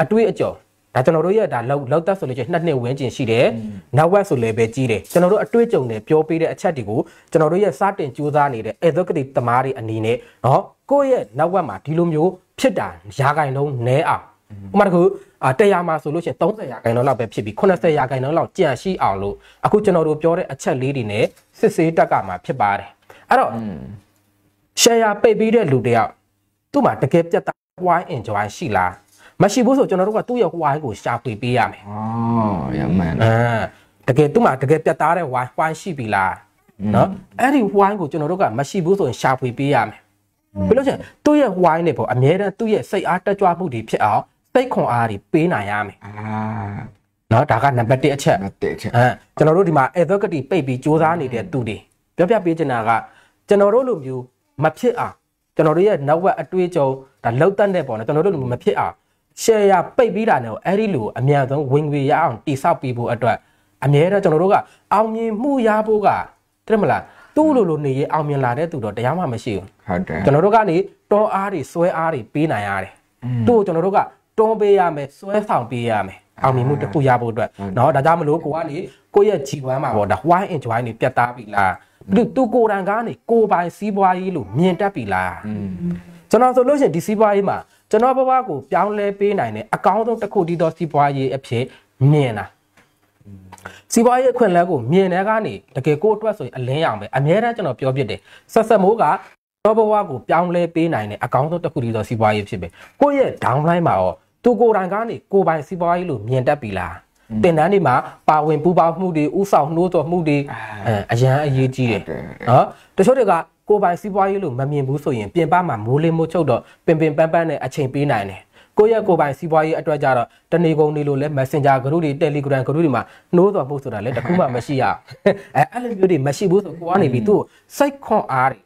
အတွေ့အကြုံ ဒါကျွန်တော်တို့ရဲ့ဒါလောက်လောက်သက်ဆိုလို့ချင်းနှစ်နှစ်ဝန်းကျင်ရှိတယ်။နောက်ဝက်ဆိုလည်းပဲကြီးတယ်။ကျွန်တော်တို့အတွေ့အကြုံနဲ့ပြောပေးတဲ့အချက်တွေကိုကျွန်တော်တို့ရဲ့စတင်ကြိုးစားနေတဲ့ executive တမားတွေအနေနဲ့နော်ကိုယ့်ရဲ့နောက်ဝက်မှာဒီလိုမျိုးဖြစ်တာရာဂိုင်လုံးနဲအောင်ဥပမာတကူအာ100မှာဆိုလို့ရှိရင်30ရာခိုင်နှုန်းလောက်ပဲဖြစ်ပြီး80ရာခိုင်နှုန်းလောက်ကြန့်ရှိအောင်လို့အခုကျွန်တော်တို့ပြောတဲ့အချက်လေးတွေနဲ့စစ်ဆေးတက်ကမှာဖြစ်ပါတယ်။အဲ့တော့ share ပိတ်ပြီးတဲ့လူတယောက်သူ့မှာတကယ်ပြတ်သား why enjoy ရှိလား မရှိဘူးဆိုကျွန်တော်တို့ကသူ့ရဲ့ why ကိုရှာဖွေပေးရမယ်
အော်ရမှန်
အဲတကယ်သူ့မှာတကယ်ပြတ်သားတဲ့ why why ရှိပြီလားနော်အဲ့ဒီ why ကိုကျွန်တော်တို့ကမရှိဘူးဆိုရင်ရှာဖွေပေးရမယ်ပြီးလို့ချင်းသူ့ရဲ့ why နဲ့ပေါ့အများတန်းသူ့ရဲ့စိတ်အားတက်ကြွမှုတွေဖြစ်အောင်စိတ်ခွန်အားတွေပေးနိုင်ရမယ်
အာ
နော်ဒါကနံပါတ်1အချက်
မတည့်ချက်
အဲကျွန်တော်တို့ဒီမှာ advocate ပိတ်ပြီးစူးစမ်းနေတဲ့သူတွေပြောပြပေးချင်တာကကျွန်တော်တို့လိုမျိုးမဖြစ်အောင်ကျွန်တော်တို့ရဲ့ network အတွေ့အကြုံဒါလောက်တက်တဲ့ပေါ့နော်ကျွန်တော်တို့လိုမျိုးမဖြစ်အောင် share ရပိတ်ပြီးတာနဲ့အဲ့ဒီလိုအများဆုံးဝင်ငွေရအောင်တိဆောက်ပြီးဖို့အတွက်အများတော့ကျွန်တော်တို့ကအောင်မြင်မှုရဖို့ကတဲ့မလားသူ့လိုလိုနေရအောင်မြင်လာတဲ့သူတော့တရားမှမရှိဘူး
ဟုတ်တယ်
ကျွန်တော်တို့ကနေတွန်းအားတွေဆွဲအားတွေပေးနိုင်ရတယ်သူ့ကိုကျွန်တော်တို့ကတွန်းပေးရမယ်ဆွဲဆောင်ပေးရမယ်အောင်မြင်မှုတစ်ခုရဖို့အတွက်เนาะဒါကြောင့်မလို့ကိုကနေကိုယ့်ရဲ့ G1 မှာပေါ့ဒါ why enjoy နေပြတ်သားပြီလားပြီးသူကိုယ်တိုင်ကနေကိုယ်ပိုင်စီးပွားရေးလို့မြင်တတ်ပြီလား
อืม
ကျွန်တော်ဆိုလို့ရှိရင်ဒီစီးပွားရေးမှာ ကျွန်တော်ဘဝကိုပြောင်းလဲပေးနိုင်တဲ့အကောင်းဆုံးတစ်ခုတည်းသောစီးပွားရေးအဖြစ်မြင်တာစီးပွားရေးအခွင့်အလမ်းကိုမြင်တဲ့ကနေတကယ်ကိုယ့်အတွက်ဆိုရင်အလင်းရောင်ပဲအများတန်းကျွန်တော်ပြောပြတယ်ဆက်ဆက်မိုးကတော့ဘဝကိုပြောင်းလဲပေးနိုင်တဲ့အကောင်းဆုံးတစ်ခုတည်းသောစီးပွားရေးဖြစ်ပဲကိုယ့်ရဲ့ downline မှာရောသူကိုယ်တိုင်ကနေကိုယ်ပိုင်စီးပွားရေးလို့မြင်တတ်ပြီလားတင်တန်းတွေမှာပါဝင်ပူးပေါင်းမှုတွေဥဆောင်နှိုးတော်မှုတွေအဲအရန်အရေးကြီးတယ်နော်တချို့တွေက ကိုယ်ပိုင်စီးပွားရေးလို့မမြင်ဘူးဆိုရင်ပြင်ပမှာမိုးလေးမိုးချုပ်တော့ပင်ပင်ပန်းပန်းနဲ့အချိန်ပေးနိုင်တယ်ကိုယ့်ရဲ့ကိုယ်ပိုင်စီးပွားရေးအတွက်ကြတော့တနေကုန်နေလို့လဲ Messenger group တွေ Telegram group တွေမှာနှိုးတော်မှုဆိုတာလဲတခုမှမရှိရအဲအဲ့လိုမျိုးတွေမရှိဘူးဆိုကိုကနေပြီးသူ့ကိုစိတ်ခွန်အားတွေ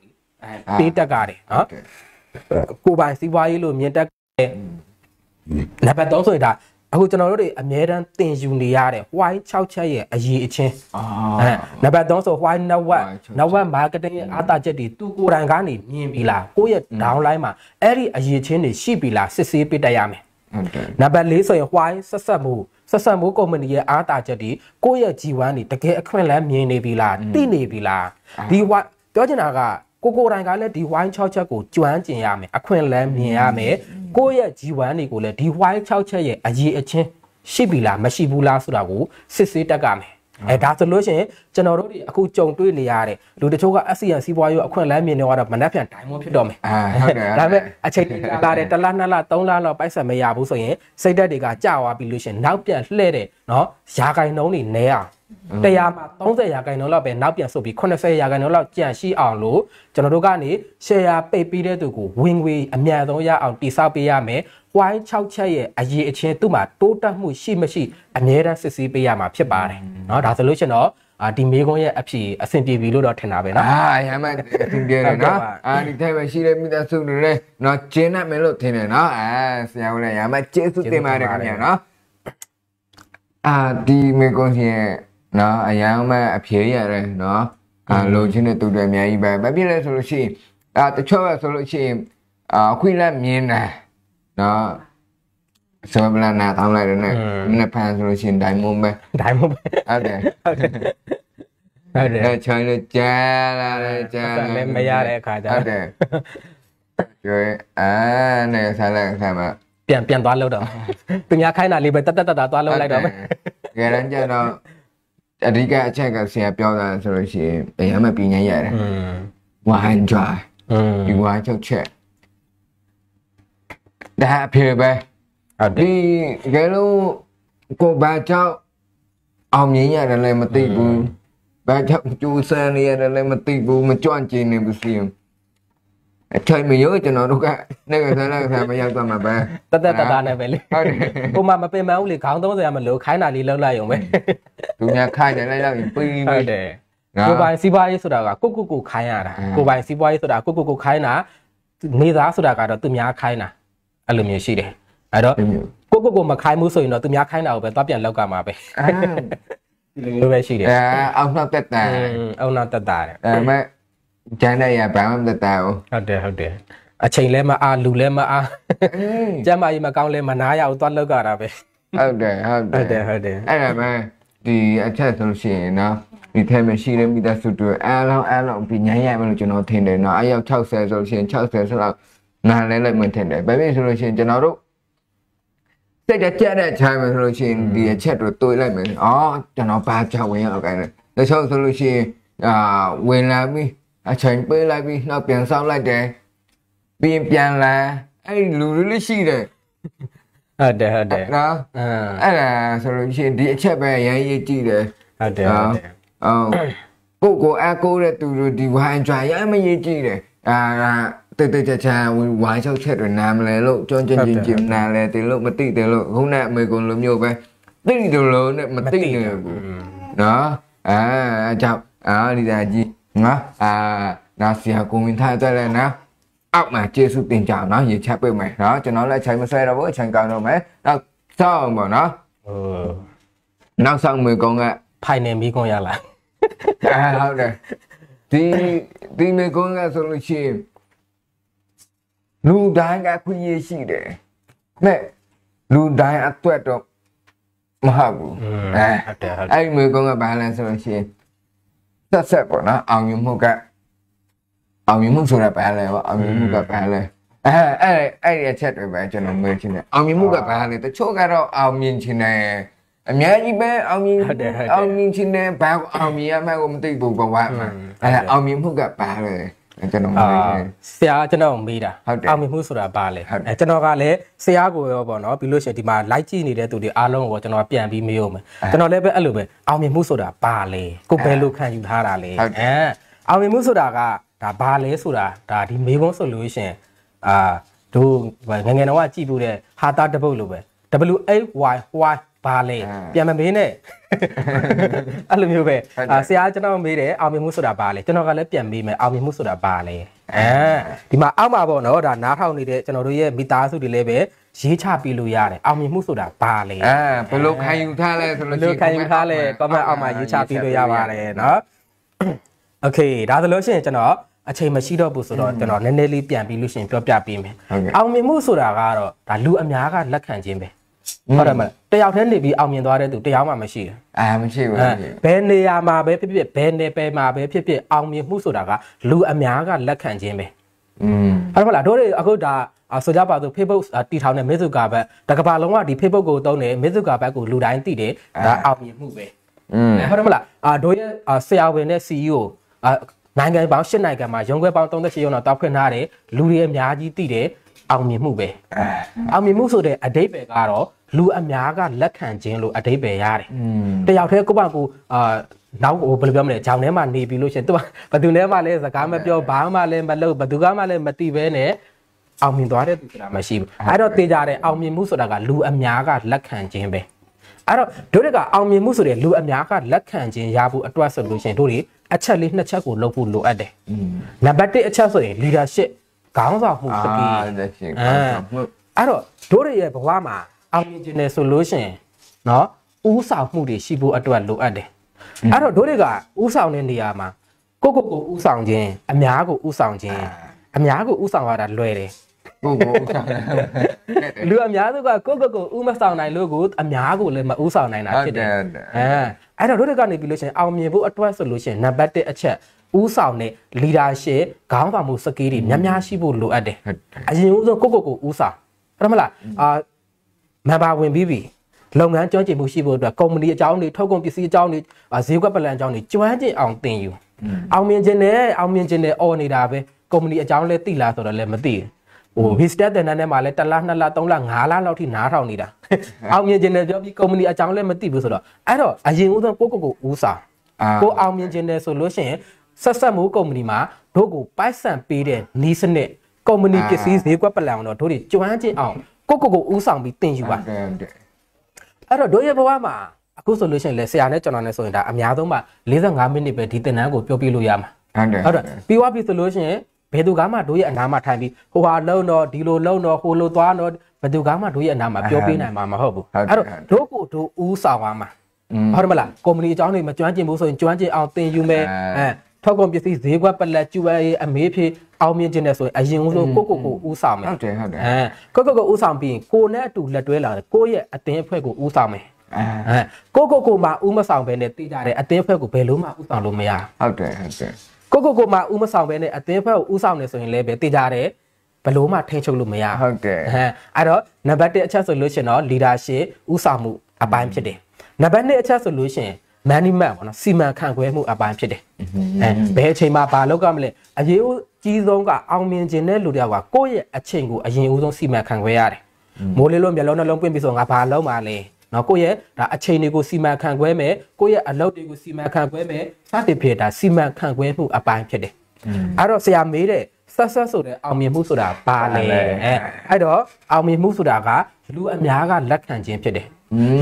အဲပေးတက်ကြတယ်နော်ကိုယ်ပိုင်စီးပွားရေးလို့မြင်တက်တယ်နံပါတ်3ဆိုရင်ဒါ အခုကျွန်တော်တို့တွေအများတန်းသင်ယူနေရတဲ့ white 6ချက်ရဲ့အရေးအချင်း
အာ
အဲနံပါတ်3ဆို white network
White ချုပ်
network marketing ရဲ့အားသာချက်တွေသူကိုယ်တိုင်ကနေမြင်ပြီလားကိုယ့်ရဲ့ downline မှာအဲ့ဒီအရေးချင်းတွေရှိပြီလားစစ်ဆေးပေးတတ်ရမယ်
อืဟုတ်တယ်
နံပါတ်၄ဆိုရင် why ဆက်ဆက်မှုဆက်ဆက်မှုကုမ္ပဏီရဲ့အားတာချက်ဒီကိုယ့်ရဲ့ G1 နေတကယ်အခွင့်အလမ်းမြင်နေပြီလားသိနေပြီလားဒီ why ပြောချင်တာက ကိုကိုယ်တိုင်ကလည်းဒီ why 6ချက်ကိုကျွမ်းကျင်ရမယ်အခွင့်အလမ်းမြင်ရမယ်ကိုယ့်ရဲ့ G1 တွေကိုလည်းဒီ why 6ချက်ရဲ့အရေးအချင်းရှိပြီလားမရှိဘူးလားဆိုတာကိုစစ်ဆေးတတ်ကြမယ်အဲဒါဆိုလို့ရှိရင်ကျွန်တော်တို့ဒီအခုကြုံတွေ့နေရတဲ့လူတချို့က ASEAN စီးပွားရေးအခွင့်အလမ်းမြင်နေတော့မနှက်ဖြန်ဒိုင်မွန်ဖြစ်တော့မယ်
အာဟုတ်တယ်
ဒါပေမဲ့အချိန်ကြာလာတယ်တစ်လနှစ်လသုံးလလောက်ပိုက်ဆက်မရဘူးဆိုရင်စိတ်ဓာတ်တွေကကြာသွားပြီလို့ရှရင်နောက်ပြန်လှည့်တယ်နော်ရာဂိုင်နှုံးတွေနဲအောင် တရားမှာ30ရာဂိုင်နှုန်းလောက်ပဲနောက်ပြန်ဆုတ်ပြီး80ရာဂိုင်နှုန်းလောက်ကြန့်ရှိအောင်လို့ကျွန်တော်တို့ကနေ share ပိတ်ပြီးတဲ့သူကိုဝင်ငွေအများဆုံးရအောင်တိစောက်ပေးရမယ်။ why 6ချက်ရဲ့အရေးအချင်းသူ့မှာတိုးတက်မှုရှိမရှိအများတန်းစစ်ဆေးပေးရမှာဖြစ်ပါတယ်။နော်ဒါဆိုလို့ရှရင်တော့အာဒီမေကွန်းရဲ့အဖြစ်အဆင်ပြေပြီလို့တော့ထင်တာပဲနော်
အာရမ်းမအဆင်ပြေတယ်နော်အာဒီတိုင်းမှာရှိတဲ့မိသားစုတွေလည်းနော်ကျင်းတ်မယ်လို့ထင်တယ်နော်အာဆရာဦးလည်းရမ်းမကျေးဇူးတင်ပါတယ်ခင်ဗျာနော်အာဒီမေကွန်ရှင် နော်အရမ်းမအဖြေရတယ်နော်အာလိုချင်တဲ့သူတွေအများကြီးပဲဘာဖြစ်လဲဆိုလို့ရှိရင်အာတချို့ကဆိုလို့ရှိရင်အာခွေလက်မြင်တယ်နော်ဆောဘလာနာတောင်းလိုက်တယ်နဲ့နှစ်ဖန်ဆိုလို့ရှိရင်ဒိုင်မွန်ပဲ။
ဒါမှမဟုတ်
ဟုတ်တယ်
ဟုတ်တယ်
အဲချိုင်းလေးကြားလာတယ်ကြားလာ
လည်းမရတဲ့အခါကျ
ဟုတ်တယ်ကျွေးအာနဲ့ဆာလိုက်ဆာမ
ပြန်ပြန်သွားလို့တော့သူများခိုင်းတာလေးပဲတက်တက်တက်တာသွားလို့လိုက်တော့မယ်
ငယ်တန်းကျတော့ အဓိကအချက်ကဆရာပြောတာဆိုလို့ရှိရင်ဘယ်မှပြညာရတယ်
อืม
ဝိုင်းကြွား
อืม
ဒီဝိုင်းချုပ်ချက်ဒါအဖေပဲ
ဟုတ်တယ်
ဒီကဲလို့ကိုဘာကြောင့်အောင်မြင်ရတယ်လည်းမသိဘူးဘာကြောင့်ကျူးစမ်းနေရတယ်လည်းမသိဘူးမကြွန့်ကျင်နေဘူးစီ အထိုင်မရောကျွန်တော်တို့ကနေကစားလိုက်ဆာမရောက်တော့မှာပဲ
တက်တက်တက်တာနဲ့ပဲလေ
ဟုတ်တယ်
ဟိုမှာမပင်မဦးလေခေါင်း30ရမလို့ခိုင်းတာလေးလောက်လိုက်ရုံပဲ
သူများခိုင်းတယ်လိုက်တော့ပြီးပြီး
ဟုတ်တယ်
နော်
ကိုပိုင်စီးပွားရေးဆိုတာကကိုကိုကိုခိုင်းရတာ
အင်း
ကိုပိုင်စီးပွားရေးဆိုတာကိုကိုကိုခိုင်းတာနေသားဆိုတာကတော့သူများခိုင်းတာအဲ့လိုမျိုးရှိတယ်အဲ့တော့ကိုကိုကိုမခိုင်းဘူးဆိုရင်တော့သူများခိုင်းတာကိုပဲသွားပြန်လောက်ကမှာပဲ
အာ
ဒီလိုမျိုးပဲရှိတယ်
အဲအောင်နောက်တက်တာ
อืมအောင်နာတက်တာတယ်
အဲမဲ့ ကျန်တဲ့ရဘာမှမတက်တာဘူး
ဟုတ်တယ်ဟုတ်တယ်အချိန်လဲမအားလူလဲမအား
အေး
ကျမ်းမာရေးမကောင်းလဲမနာရအောင်သွားလောက်ကြတာပဲ
ဟုတ်တယ်ဟုတ်
ဟုတ်တ
တယ်ယ်
ဟုတ်တယ်
အဲ့ဒါပဲဒီအချက်ဆိုလို့ရှိရင်နော်ဒီထဲမှာရှိတဲ့မိသားစုတွေအားလုံးအားလုံးပြညာရမယ်လို့ကျွန်တော်ထင်တယ်နော်အယောက်60ဆိုလို့ရှိရင်60ဆိုတော့နားလဲလိုက်မှထင်တယ်ဘာဖြစ်ဆိုလို့ရှိရင်ကျွန်တော်တို့စိတ်ကြက်တဲ့ခြိုင်မှာဆိုလို့ရှိရင်ဒီအချက်တွေတွေးလိုက်မယ်အော်ကျွန်တော်ဘာကြောက်ဝင်ရောက်ခိုင်းလဲတချို့ဆိုလို့ရှိရင်အာဝင်လာပြီး အချိန်ပေးလိုက်ပြီးနောက်ပြန်ဆောက်လိုက်တယ်ပြီးပြန်လာအဲ့လူတွေလည်းရှိတယ်
ဟုတ်တယ်ဟုတ်တယ်
နော်
အင်း
အဲ့ဒါဆိုလို့ရှိရင်ဒီအချက်ပဲအရင်ရေးကြည့်တယ်
ဟုတ်တယ်ဟုတ်တယ်
ဟုတ်ကိုကိုအကိုတဲ့သူတို့ဒီဝိုင်းကြွားရမ်းမရေးကြည့်တယ်အာတိတ်တိတ်ချာချာဝိုင်းချောက်ချက်တွေနားမလဲလို့ကြွန်းကျင်ကျင်ကျင်နားလဲတယ်လို့မသိတယ်လို့ခုနကအမေကွန်လိုမျိုးပဲသိတယ်လို့နဲ့မသိနေဘူးနော်အာအကြောင်းအာဒီသားကြီး ငါအာနာစီယာကိုမင်းထားတဲ့လဲနော်အောက်မှာကျေးဇူးတင်ကြအောင်နော်ရေချက်ပေးမယ်နော်ကျွန်တော်လည်းအချိန်မဆွဲတော့ဘူးအချိန်ကောင်းတော့မယ်နောက်စောင်းပါနော်
ဟို
နောက်ဆောင်မေကုန်းက
ဖိုင်နယ်မီးကွန်ရလာ
အဲဟုတ်တယ်ဒီဒီမေကုန်းကဆိုလို့ရှိရင်လူတိုင်းကခွင့်ရရှိတယ်မဲ့လူတိုင်းအတွက်တော့မဟုတ်ဘူးအဲ
ဟုတ်တယ်ဟုတ်တယ်
အဲ့ဒီမေကုန်းကဘာလဲဆိုလို့ရှိရင် ဆက်ဆက်ပေါ့နော်အောင်မြင်မှုကအောင်မြင်မှုဆိုတာဘာလဲပေါ့အောင်မြင်မှုကဘာလဲအဲအဲ့အဲ့ဒီအချက်တွေပဲကျွန်တော်မေးချင်တယ်အောင်မြင်မှုကဘာလဲတချို့ကတော့အောင်မြင်ချင်တယ်အများကြီးပဲအောင်မြင်
ဟုတ်တယ်ဟုတ်တယ်
အောင်မြင်ချင်တယ်ဘာကိုအောင်မြင်ရမှန်းကိုမသိဘူးဘဝမှာ
อืม
အဲအောင်မြင်မှုကဘာလဲ ကျွန်တော်မေး
အာ
ချင်တယ်
ဆရာကျွန်တော်မေးတာ
ဟုတ်တယ်
အောင်မြင်မှုဆိုတာဘာလဲ
ဟုတ်တယ်
အဲကျွန်တော်ကလည်းဆရာကိုရောပေါ့နော်ပြီးလို့ရှိရင်ဒီမှာ live ကြည့်နေတဲ့သူတွေအားလုံးကိုကျွန်တော်ပြန်ပြီးမေးအောင်မယ်ကျွန်တော်လည်းပဲအဲ့လိုပဲအောင်မြင်မှုဆိုတာဘာလဲကိုဘယ်လိုခံယူထားတာလဲ
ဟုတ်တယ်
အဲအောင်မြင်မှုဆိုတာကဒါဘာလဲဆိုတာဒါဒီမေးခွန်းဆိုလို့ရှိရင်အာတို့ငယ်ငယ်တော့ကကြည့်ဖို့တဲ့ဟာတာတပုတ်လိုပဲ W A Y Y ဘာလဲ
အာ
ပြန်မမေးနဲ့အဲ့လိုမျိုးပဲ
ဟုတ်တယ်
အာဆရာကျွန်တော်မေးတယ်အောင်မြင်မှုဆိုတာဘာလဲကျွန်တော်ကလည်းပြန်မေးမယ်အောင်မြင်မှုဆိုတာဘာလဲအဲဒီမှာအောက်မှာပေါ့နော်ဒါနားထောင်နေတဲ့ကျွန်တော်တို့ရဲ့မိသားစုတွေလည်းပဲရေးချပြီးလို့ရတယ်အောင်မြင်မှုဆိုတာဘာလဲ
အဲဘယ်လိုခံယူထားလဲဆိုလို့
ဘယ်လိုခံယူထားလဲ comment အောက်မှာရေးချပြီးလို့ရပါတယ်เนาะโอเคဒါဆိုလို့ရှိရင်ကျွန်တော် အချိန်မရှိတော့ဘူးဆိုတော့ကျွန်တော်နည်းနည်းလေးပြန်ပြီးလို့ရှိရင်ပြောပြပေးမယ်
ဟုတ်ကဲ့
အောင်မြင်မှုဆိုတာကတော့ဒါလူအများကလက်ခံခြင်းပဲ ဟုတ်တယ်မလားတယောက်တည်းနေပြီးအောင်မြင်သွားတဲ့သူတယောက်မှမရှိဘူး
အာမရှိဘူး
အဲ
မရှိဘူး
ဘယ်နေရာမှာပဲဖြစ်ဖြစ်ဘယ်နယ်ပယ်မှာပဲဖြစ်ဖြစ်အောင်မြင်မှုဆိုတာကလူအများကလက်ခံခြင်းပဲ
อืม
ဟုတ်တယ်မလားတို့တွေအခုဒါအာဆိုကြပါစို့ Facebook အာတီထောင်တဲ့မစ်ဇူကာဘတ်တကဘာလုံးကဒီ Facebook ကိုသုံးတယ်မစ်ဇူကာဘတ်ကိုလူတိုင်းသိတယ်ဒါအောင်မြင်မှုပဲ
อืม
ဟုတ်တယ်မလားအာတို့ရဲ့အာဆရာဝန်နဲ့ CEO အာနိုင်ငံပေါင်း၈နိုင်ငံမှာရုံးခွဲပေါင်း38ရုံးတော့တောက်ဖွင့်ထားတယ်လူတွေအများကြီးသိတယ် အောင်မြင်မှုပဲအောင်မြင်မှုဆိုတဲ့အတိတ်ပဲကတော့လူအများကလက်ခံခြင်းလို့အတိတ်ပဲရတယ်တယောက်တည်းကိုပါကိုအာနောက်ဟိုဘယ်လိုပြောမလဲဂျောင်ထဲမှာနေပြီလို့ရှင်သူကဘယ်သူလဲမှလည်းစကားမပြောဘာမှလည်းမလုပ်ဘယ်သူကမှလည်းမတိပဲနဲ့အောင်မြင်သွားတဲ့သူဆိုတာမရှိဘူးအဲ့တော့တေးကြတဲ့အောင်မြင်မှုဆိုတာကလူအများကလက်ခံခြင်းပဲအဲ့တော့တို့တွေကအောင်မြင်မှုဆိုတဲ့လူအများကလက်ခံခြင်းရဖို့အတွက်ဆိုလို့ရှင်တို့တွေအချက်လေးနှစ်ချက်ကိုလုပ်ဖို့လိုအပ်တယ်နံပါတ်1အချက်ဆိုရင် leadership ခေါင်းဆောင်မှု
အာ
စကီး
လက်ရှိ
အဲအဲ့တော့တို့တွေရဲ့ဘဝမှာအောင်မြင်ခြင်းနဲ့ဆိုလို့ရှိရင်เนาะဥဆောင်မှုတွေရှိဖို့အတွက်လိုအပ်တယ်အဲ့တော့တို့တွေကဥဆောင်တဲ့နေရာမှာကိုကိုကိုဥဆောင်ခြင်းအများကိုဥဆောင်ခြင်းအများကိုဥဆောင်ရတာလွယ်တယ်
ကိုကိုဥစားတယ်
လူအများစုကကိုကိုကိုဥမဆောင်နိုင်လို့ကိုအများကိုလည်းမဥဆောင်နိုင်တာ
ဟုတ်
ဖြစ်
တ
တယ် ယ်
ဟုတ်တယ်
အဲအဲ့တော့တို့တွေကနေပြီးလို့ရှိရင်အောင်မြင်ဖို့အတွက်ဆိုလို့ရှိရင်နံပါတ်1အချက် ဥဆောင်တဲ့ leadership ခေါင်းဆောင်မှုစကီးတွေများများရှိဖို့လိုအပ်တယ်
ဟုတ်တယ်
အရင်ဦးဆုံးကိုကိုကိုဦးဆောင်ဟုတ်တယ်မလားအာမန်ပါဝင်ပြီးပြီလုပ်ငန်းကျွမ်းကျင်မှုရှိဖို့အတွက်ကုမ္ပဏီအကြောင်းတွေထုတ်ကုန်ပစ္စည်းအကြောင်းတွေအာဈေးကွက်ပလန်အကြောင်းတွေကျွမ်းကျင်အောင်သင်ယူအောင်မြင်ခြင်းနဲ့အောင်မြင်ခြင်းနဲ့អော်နေတာပဲကုမ္ပဏီအကြောင်းလဲသိလားဆိုတော့လည်းမသိဘူးဟို visitor တဲ့နန်းထဲမှာလဲတစ်လနှစ်လသုံးလငါးလလောက်ထိနားထောင်နေတာအောင်မြင်ခြင်းနဲ့ပြောပြီးကုမ္ပဏီအကြောင်းလဲမသိဘူးဆိုတော့အဲ့တော့အရင်ဦးဆုံးကိုကိုကိုဦးဆောင်
အာ
ကိုအောင်မြင်ခြင်းနဲ့ဆိုလို့ရှိရင် ဆက်ဆက်မှုကုမ္ပဏီမှာတို့ကိုပိုက်ဆံပေးတဲ့နီးစနစ်ကုမ္ပဏီပစ္စည်းဈေးကွက်ပလန်တော့တို့တွေကျွမ်းကျင်အောင်ကိုကိုကိုဦးဆောင်ပြီးတင်ယူပါ
ဟုတ်တယ်ဟုတ်တယ်
အဲ့တော့တို့ရဲ့ဘဝမှာအခုဆိုလို့ရှိရင်လေဆရာနဲ့ကျွန်တော်နဲ့ဆိုရင်ဒါအများဆုံးမှ45မိနစ်ပဲဒီသင်တန်းကိုပြောပြလို့ရမှာ
ဟုတ်တယ်
ဟုတ်တယ်ပြီးသွားပြီဆိုလို့ရှိရင်ဘယ်သူကမှတို့ရဲ့အနာမှာထိုင်ပြီးဟိုဟာလုံတော့ဒီလိုလုံတော့ဟိုလိုသွားတော့ဘယ်သူကမှတို့ရဲ့အနာမှာပြောပြနိုင်မှာမဟုတ်ဘူးအဲ့တော့တို့ကိုတို့ဦးဆောင်ပါမှာ
อืม
ဟုတ်တယ်မလားကုမ္ပဏီအကြောင်းတွေမကျွမ်းကျင်ဘူးဆိုရင်ကျွမ်းကျင်အောင်သင်ယူမယ်
အဲ
အဲ ထောက်ကုန်ပစ္စည်းဈေးကွက်ပလက်ကျူရဲအမေးဖြေအောင်မြင်ခြင်းနဲ့ဆိုရင်အရင်ဦးဆုံးကိုကိုကိုဦးဆောင်မယ်
ဟုတ်တယ်ဟုတ်တယ်
အဲကိုကိုကိုဦးဆောင်ပြီးရင်ကိုနဲ့အတူလက်တွဲလာတယ်ကိုရဲ့အသင်းအဖွဲ့ကိုဦးဆောင်မယ်
အာ
အဲကိုကိုကိုမှဦးမဆောင်ဘဲနဲ့တည်ကြတယ်အသင်းအဖွဲ့ကိုဘယ်လို့မှဦးဆောင်လို့မရ
ဟုတ်တယ်ဟုတ်တယ်
ကိုကိုကိုမှဦးမဆောင်ဘဲနဲ့အသင်းအဖွဲ့ကိုဦးဆောင်နေဆိုရင်လည်းပဲတည်ကြတယ်ဘယ်လို့မှထိန်းချုပ်လို့မရ
ဟုတ်တယ်
ဟမ်အဲ့တော့နံပါတ်1အချက်ဆိုလို့ရှိရင်တော့ leadership ဥဆောင်မှုအပိုင်းဖြစ်တယ်နံပါတ်2အချက်ဆိုလို့ရှိရင် management ပေါ့နော်စီမံခန့်ခွဲမှုအပိုင်းဖြစ်တယ်အဲဘယ်အချိန်မှာဘာလုပ်ရမလဲအရေးဦးကြီးဆုံးကအောင်မြင်ခြင်းတဲ့လူတယောက်ကကိုယ့်ရဲ့အချိန်ကိုအရင်ဦးဆုံးစီမံခန့်ခွဲရတယ်မိုးလေးလုံးမျက်လုံးနှလုံးပွင့်ပြီးဆိုငါဘာလုပ်မှာလဲနော်ကိုယ့်ရဲ့ဒါအချိန်တွေကိုစီမံခန့်ခွဲမယ်ကိုယ့်ရဲ့အလုပ်တွေကိုစီမံခန့်ခွဲမယ်စသဖြင့်ဒါစီမံခန့်ခွဲမှုအပိုင်းဖြစ်တယ်အဲ့တော့ဆရာမေးတဲ့ဆက်ဆက်ဆိုတဲ့အောင်မြင်မှုဆိုတာဘာလဲအဲအဲ့တော့အောင်မြင်မှုဆိုတာကလူအများကလက်ခံခြင်းဖြစ်တယ်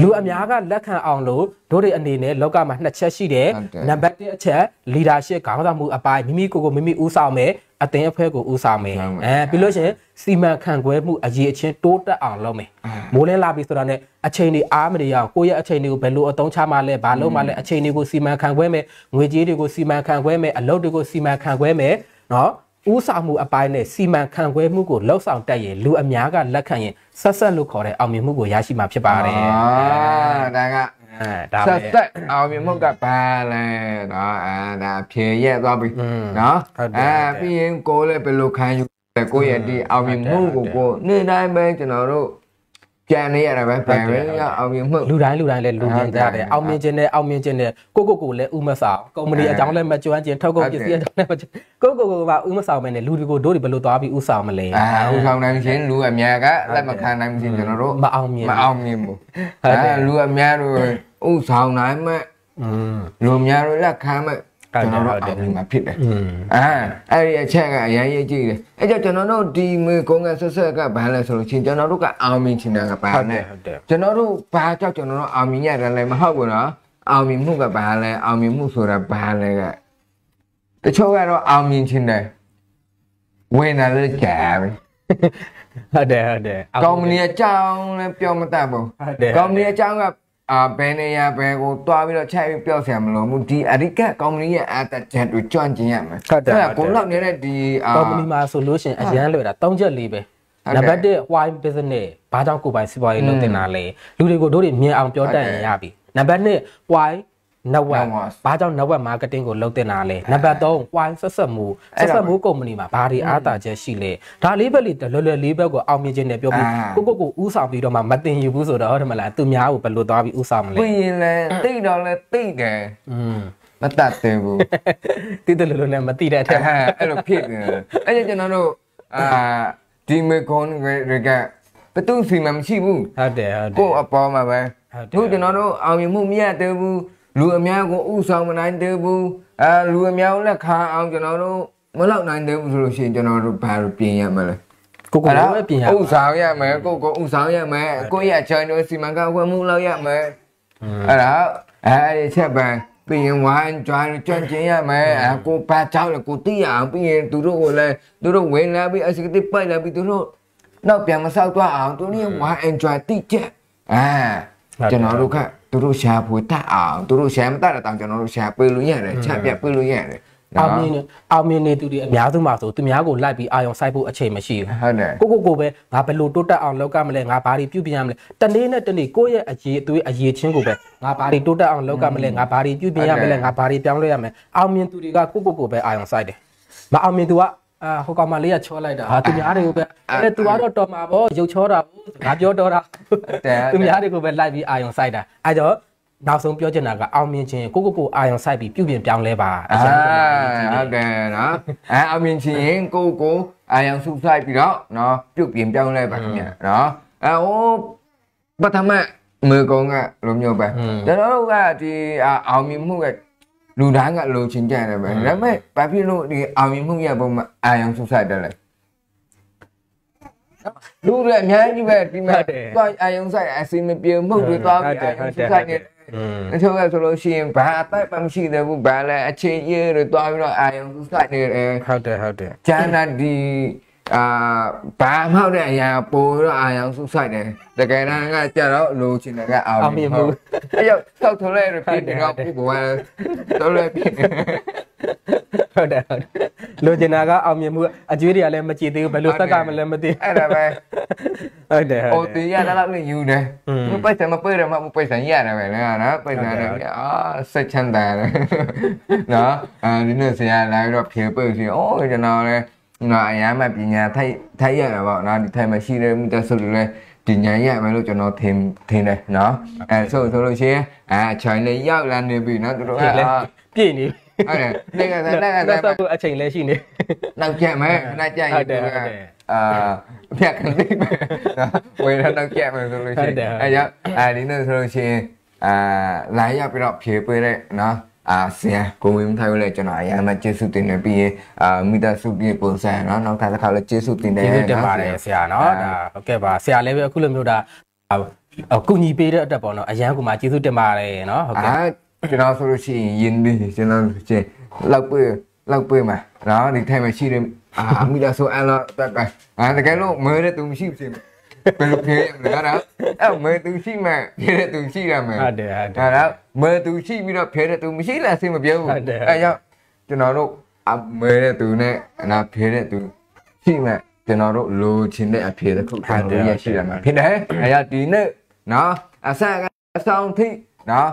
လူအများကလက်ခံအောင်လို့တို့တွေအနေနဲ့လောကမှာနှစ်ချက်ရှိတယ်နံပါတ်1အချက် leadership ခေါင်းဆောင်မှုအပိုင်းမိမိကိုယ်ကိုမိမိဦးဆောင်မယ်အသင်းအဖွဲ့ကိုဦးဆောင်မယ်အဲပြီးလို့ရှိရင်စီမံခန့်ခွဲမှုအရေးအချင်းတိုးတက်အောင်လုပ်မယ်မိုးလင်းလာပြီဆိုတာနဲ့အချိန်တွေအားမရအောင်ကိုယ့်ရဲ့အချိန်တွေကိုဘယ်လိုအသုံးချမှလဲဘာလုပ်မှလဲအချိန်တွေကိုစီမံခန့်ခွဲမယ်ငွေကြေးတွေကိုစီမံခန့်ခွဲမယ်အလုပ်တွေကိုစီမံခန့်ခွဲမယ်နော် ဥဆောင်မှုအပိုင်းနဲ့စီမံခန့်ခွဲမှုကိုလှုပ်ဆောင်တတ်ရင်လူအများကလက်ခံရင်ဆက်ဆက်လို့ခေါ်တဲ့အောင်မြင်မှုကိုရရှိမှာဖြစ်ပါတယ်
အာဒါက
အဲဒါ
ဆက်
ပဲ
ဆက်အောင်မြင်မှုကဘာလဲနော်အာဒါဖြေရက်သွားပြီ
อืม
နော်
ဟုတ်တယ်
အဲပြီးရင်ကိုယ်လည်းဘယ်လိုခံယူလဲကိုယ့်ရဲ့ဒီအောင်မြင်မှုကိုကိုယ်နေ့တိုင်းပဲကျွန်တော်တို့ ကြံနေရတာပဲပြန်ပဲအောင်မြင်မှု
လူတိုင်းလူတိုင်းလည်းလူမြင်ကြတယ်အောင်မြင်ခြင်းနဲ့အောင်မြင်ခြင်းနဲ့ကိုကိုကိုလည်းဥမဆောင်ကုမ္ပဏီအကြောင်းလည်းမကျွမ်းကျင်ထုတ်ကုန်ပစ္စည်းအကြောင်းလည်းမကျွမ်းကိုကိုကိုကဥမဆောင်မယ်နဲ့လူတွေကိုတို့တွေဘယ်လိုသွားပြီးဥဆောင်မလဲ
အာဟိုဆောင်နိုင်ခြင်းလူအများကလက်မခံနိုင်ခြင်းကျွန်တော်တို့
မအောင်မြင်
မအောင်မြင်ဘူး
ဟုတ်တယ်
အဲလူအများတို့ဥဆောင်နိုင်မဲ့
อืม
လူအများတို့လက်ခံမဲ့
ဟုတ်တယ်
ကျွန်တော်
ဟုတ်တယ်
တို့အောင်မြင်မှာဖြစ်တယ်
อืม
အဲအဲ့ဒီအချက်ကအရင်ရေးကြည့်တယ်အဲ့ကြောင့်ကျွန်တော်တို့ဒီမေကုန်းကဆက်ဆက်ကဘာလဲဆိုလို့ချင်းကျွန်တော်တို့ကအောင်မြင်ချင်တာကဘာ
ဟုတ်တ
လဲ
ယ်ဟုတ်တယ်
ကျွန်တော်တို့ဘာကြောင့်ကျွန်တော်တို့အောင်မြင်ရတယ်လဲမဟုတ်ဘူးနော်အောင်မြင်မှုကဘာလဲအောင်မြင်မှုဆိုတာဘာလဲကတချို့ကတော့အောင်မြင်ချင်တယ်ဝင်လာလို့ကြာပြီ
ဟုတ်တယ်ဟုတ်တယ်
ကောင်းမဏီအကြောင်းလည်းပြောမတတ်ဘူး
ဟုတ်တယ်
ကောင်းမဏီအကြောင်းက အာဘယ်နေရာဘယ်ကိုတွားပြီးတော့ချက်ပြီးပြောက်ဆရာမလို့ဘူးဒီအရိကကော်မတီရဲ့အတက်ချက်တွေကြွန့်ကျင်ရမယ်
ဟုတ်တယ်
အဲ့ဒါကိုလောက်နေတဲ့ဒီအာ
ကုမ္ပဏီမှာဆိုလို့ရှိရင်အရန်လွယ်တာ၃ချက်လေးပဲ
ဟုတ်တယ်
နံပါတ်1 why business ဘာကြောင့်ကိုယ်ပိုင်စီးပွားရေးလုပ်တင်တာလဲလူတွေကိုတို့တွေမြင်အောင်ပြောတတ်ရင်ရပြီနံပါတ်2 why network
Network
ဘာကြောင့် network marketing ကိုလုပ်တင်တာလဲနံပါတ်3 why ဆက်ဆက်မှု
အဲ့
ဆက်
ဒါ
ဆက်မှုကုမ္ပဏီမှာဘာတွေအားသာချက်ရှိလဲဒါလေးပဲလေးလွယ်လွယ်လေးပဲကိုအောင်မြင်ခြင်းနဲ့ပြောပြီး
အာ
ကိုကိုကိုဥဆောင်ပြီးတော့မှမတင်ယူဘူးဆိုတော့ဟုတ်တယ်မလားသူများကိုဘယ်လိုသွားပြီးဥဆောင်မလဲ
ပြီးရင်လည်းတိတ်တော့လည်းတိတ်တယ်
อืม
မတတ်သေးဘူး
တိတိလွယ်လွယ်နဲ့မတိတဲ့အထက်
အဲအဲ့လိုဖြစ်နေတယ်အဲ့ဒါကျွန်တော်တို့အာဒီမေကွန်တွေကဘယ်သူစီမှမရှိဘူး
ဟုတ်တယ်ဟုတ်တယ်
ကိုယ့်အပေါ်မှာပဲ
ဟုတ်တယ်
တို့ကျွန်တော်တို့အောင်မြင်မှုမရသေးဘူး လူအများကိုဥဆောင်မနိုင်သေးဘူးအဲလူအများကိုလက်ခံအောင်ကျွန်တော်တို့မလောက်နိုင်သေးဘူးဆိုလို့ရှိရင်ကျွန်တော်တို့ဘာလို့ပြင်ရမလဲ
ကိုကိုကိုပဲပြင်ရ
ဥဆောင်ရမယ်ကိုကိုဥဆောင်ရမယ်ကိုယ့်ရဲ့ channel စီမံကဝယ်မှုလောက်ရမယ်အဲ့ဒါအဲဒီချက်ပဲပြီးရင်ဝိုင်းကြွားကြွန့်ကျင်ရမယ်အဲကိုပါချောက်လေကိုသိရအောင်ပြီးရင်သူတို့ကိုလည်းသူတို့ဝင်လာပြီးအစကတိပိုက်လာပြီးသူတို့နောက်ပြန်မဆောက်သွားအောင်သူတို့ဝိုင်း enjoy တိချက်အဲကျွန်တော်တို့က သူတို့ရှာဖွေတတ်အောင်သူတို့ရှာမတတ်တဲ့တောင်ကျွန်တော်တို့ရှာပေးလို့ရတယ်ချက်ပြပေးလို့ရတယ်
အောင်မြင်နေအောင်မြင်နေသူတွေအများစုမှာဆိုသူများကိုလိုက်ပြီးအာရုံစိုက်ဖို့အချိန်မရှိဘူး
ဟုတ်တယ်
ကိုကိုကိုပဲငါဘယ်လိုတိုးတက်အောင်လုပ်ကမလဲငါဘာတွေပြုပြင်ရမလဲတနေ့နဲ့တနေ့ကိုယ့်ရဲ့အရေးအသွေးအရေးချင်းကိုပဲငါဘာတွေတိုးတက်အောင်လုပ်ကမလဲငါဘာတွေပြုပြင်ရမလဲငါဘာတွေပြောင်းလဲရမလဲအောင်မြင်သူတွေကကိုကိုကိုပဲအာရုံစိုက်တယ်မအောင်မြင်သူက အာဟိုကောင်မလေးကချောလိုက်တာဟာသူများတွေကိုပဲအဲ့သူကတော့တော်မှာပေါ့ရုပ်ချောတာပေါ့ငါပြောတော့တာသူများတွေကိုပဲလိုက်ပြီးအာရုံစိုက်တာအဲ့တော့နောက်ဆုံးပြောချင်တာကအောင်မြင်ခြင်းကိုကိုကိုအာရုံစိုက်ပြီးပြုပြင်ပြောင်းလဲပါအ
အာ
ရင်က
ဟုတ်တယ်နော်အဲအမြင်ချင်းရင်ကိုကိုအာယံစုဆိုင်ပြီးတော့နော်ပြုတ်ပြင်ပြောင်းလဲပါခင်ဗျာနော်အဲဟိုပထမမေကုံကလိုမျိုးပဲကျွန်တော်တို့ကဒီအောင်မြင်မှုက လူတိုင်းကလိုချင်ကြတယ်ပဲဒါပေမဲ့ဘာဖြစ်လို့ဒီအောင်မြင်မှုရဲ့ပုံမှာအာယံစုဆိုင်တယ်လဲလူတွေအများကြီးပဲဒီမှာသွားအာယံဆိုင်အစီမပြေမှုတွေသွားပြီးအာယံစုဆိုင်နေ
อืม
အချို့ကဆိုလို့ရှိရင်ဘာအတိုက်မှမရှိသေးဘူးဘာလဲအချင်းရေးတွေတွားပြီးတော့အာယုံစုဆိုင်နေတယ်
ဟုတ်တယ်ဟုတ်တယ်
ကျန်တဲ့ဒီ အာဘာမှမဟုတ်တဲ့အရာပို့တော့အာယုံစုဆိုင်တယ်တကယ်တမ်းကကြတော့လိုချင်တယ်ကအာအဲ့ရောက်သောက်ထလဲရဖြစ်နေတော့ဘဘတော်လဲဖြစ်နေ
ဟုတ်တယ်ဟုတ်တယ်လိုချင်တာကအောင်မြင်မှုအကျွေးတွေကလည်းမကြည့်သေးဘူးဘယ်လိုသက်ကမလဲမသိ
အဲ့ဒါပဲ
ဟုတ်တယ်ဟု
ဟို
တ်တ
တီ
ယ်း
ရတော့လည်းယူတယ်မပိုက်တယ်မပိုက်တယ်မပိုက်တယ်ရတယ်ပဲနော်ပိုက်တယ်အာစိတ်ချမ်းသာတယ်နော်အဲဒီနေ့ဆရာလာပြီးတော့ဖြေပိတ်စီအိုးကျွန်တော်လည်း နော်အရမ်းမှပညာထိုက်ထိုက်ရတာပေါ့နော်ဒီထိုင်မှာရှိတဲ့မိသားစုတွေလည်းဒီညာရမယ်လို့ကျွန်တော်ထင်ထင်တယ်နော်အဲဆိုဆိုလို့ရှိရင်အဲချိုင်လေးရောက်လာနေပြီနော်သူတို့က
ပြည့်လေ
အာ
ပြည့်နေ
ဟုတ်တယ်နေကစားနေက
လက်
စား
ဆက်ဖို့အချိန်လည်းရှိနေ
နောက်ကျက်မယ်နောက်ကျက်ရင်သူကအာအဖြတ်ခံသိမယ်နော်ဝေရနောက်ကျက်မယ်ဆိုလို့ရှိရင်အဲကြောင့်အဲဒီနေ့ဆိုလို့ရှိရင်အာလာရောက်ပြီးတော့ဖြေပေးတဲ့နော် အာဆရာကိုဝင်းထိုင်လဲကျွန်တော်အရင်မှကျေးဇူးတင်နေပြီးရင်အာမိသားစုပြေပုံစံနော်နောက်တစ်ခါလည်းကျေးဇူးတင်တယ်
ကျေးဇူးတင်ပါတယ်ဆရာနော်ဒါဟုတ်ကဲ့ပါဆရာလည်းပဲအခုလိုမျိုးဒါအကူညီပေးတဲ့အတွက်ပေါ့နော်အရန်ကူမှာကျေးဇူးတင်ပါတယ်နော်ဟုတ်ကဲ့
အာကျွန်တော်ဆိုလို့ရှိရင်ယင်းပြီးကျွန်တော်ဆိုရင်လောက်ပြေးလောက်ပြေးမှာနော်ဒီထိုင်မှာရှိတယ်အာမိသားစုအဲ့တော့တက်တယ်အာတကယ်လို့မဲတဲ့သူမရှိဘူး ဘယ်လိုဖြေရမလဲနော်အဲ့မဲသူရှိမှဖြေတဲ့သူရှိရမယ်
ဟုတ်တယ်ဟုတ်တယ်
အဲ့တော့မဲသူရှိပြီးတော့ဖြေတဲ့သူမရှိလားစိတ်မပြောဘူး
ဟုတ်တယ်
အဲ့ကြောင့်ကျွန်တော်တို့အမဲတဲ့သူနဲ့နာဖြေတဲ့သူရှိမှကျွန်တော်တို့လိုချင်တဲ့အဖြေတစ်ခုကျွန်တော်တို့ရရှိရမှာဖြစ်တယ်အဲ့ကြောင့်ဒီနေ့နော်အဆက်ကအဆောင်ထိနော်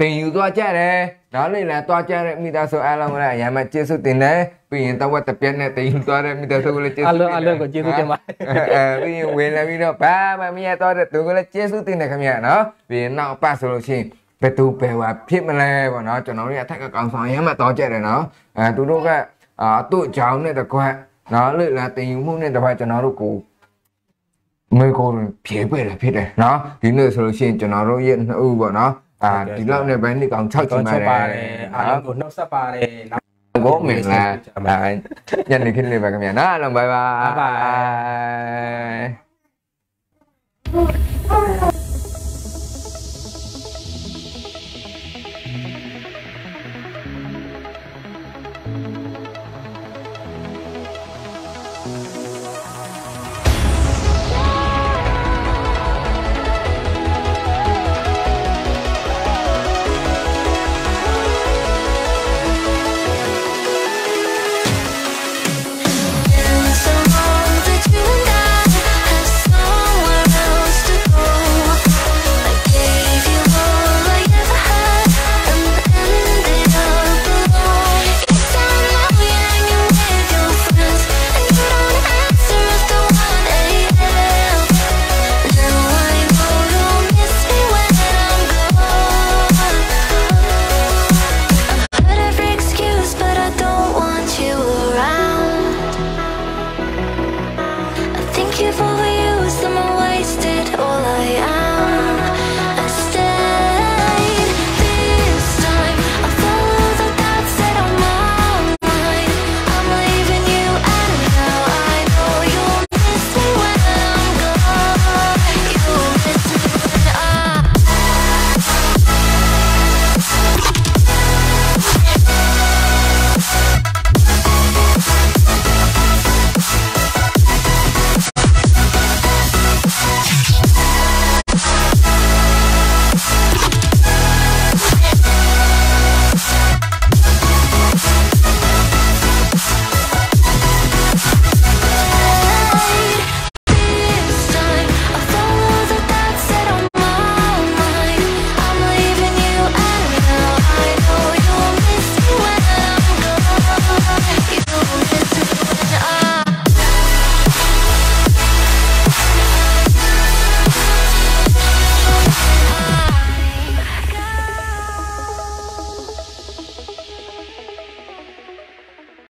တင်ယူသွားကြတယ်နောက်နေ့လည်းသွားကြတဲ့မိသားစုအားလုံးလည်းအရင်မှကျေးဇူးတင်တယ်ပြီးရင်တော့တပြက်နဲ့တင်ယူသွားတဲ့မိသားစုကိုလည်းကျေးဇူး
အလုံးအလုံးကိုကျေးဇူးတင်ပါတယ်
အဲပြီးရင်ဝင်လာပြီးတော့ဘာမှမရတော့တဲ့သူကလည်းကျေးဇူးတင်တယ်ခင်ဗျာနော်ပြီးရင်နောက်ပတ်ဆိုလို့ရှိရင်ဘယ်သူပဲဝါဖြစ်မလဲပေါ့နော်ကျွန်တော်တို့ရအထက်ကကောင်ဆောင်ရမ်းမှတော့ကြတယ်နော်အဲသူတို့ကအာသူ့ကြောင်နဲ့တကွက်နော်လေလာတင်ယူမှုနဲ့တပတ်ကျွန်တော်တို့ကိုမေကိုဖြေပြတယ်ဖြစ်တယ်နော်ဒီနေ့ဆိုလို့ရှိရင်ကျွန်တော်တို့ရဲ့နှစ်ဦးပေါ့နော် အာဒီလောက်နဲ့ပဲနှစ်ကောင်6ချ
တော့
င်ပါ
ချက်
တ
ပါတယ်
ယ်
အားလုံးကိုနှုတ်ဆက်ပါတယ်နောက်
ကိုမင်္ဂလာအာညနေခင်းလေးပါခင်ဗျာနော်အားလုံးဘိုင်ဘိုင်
Bye bye.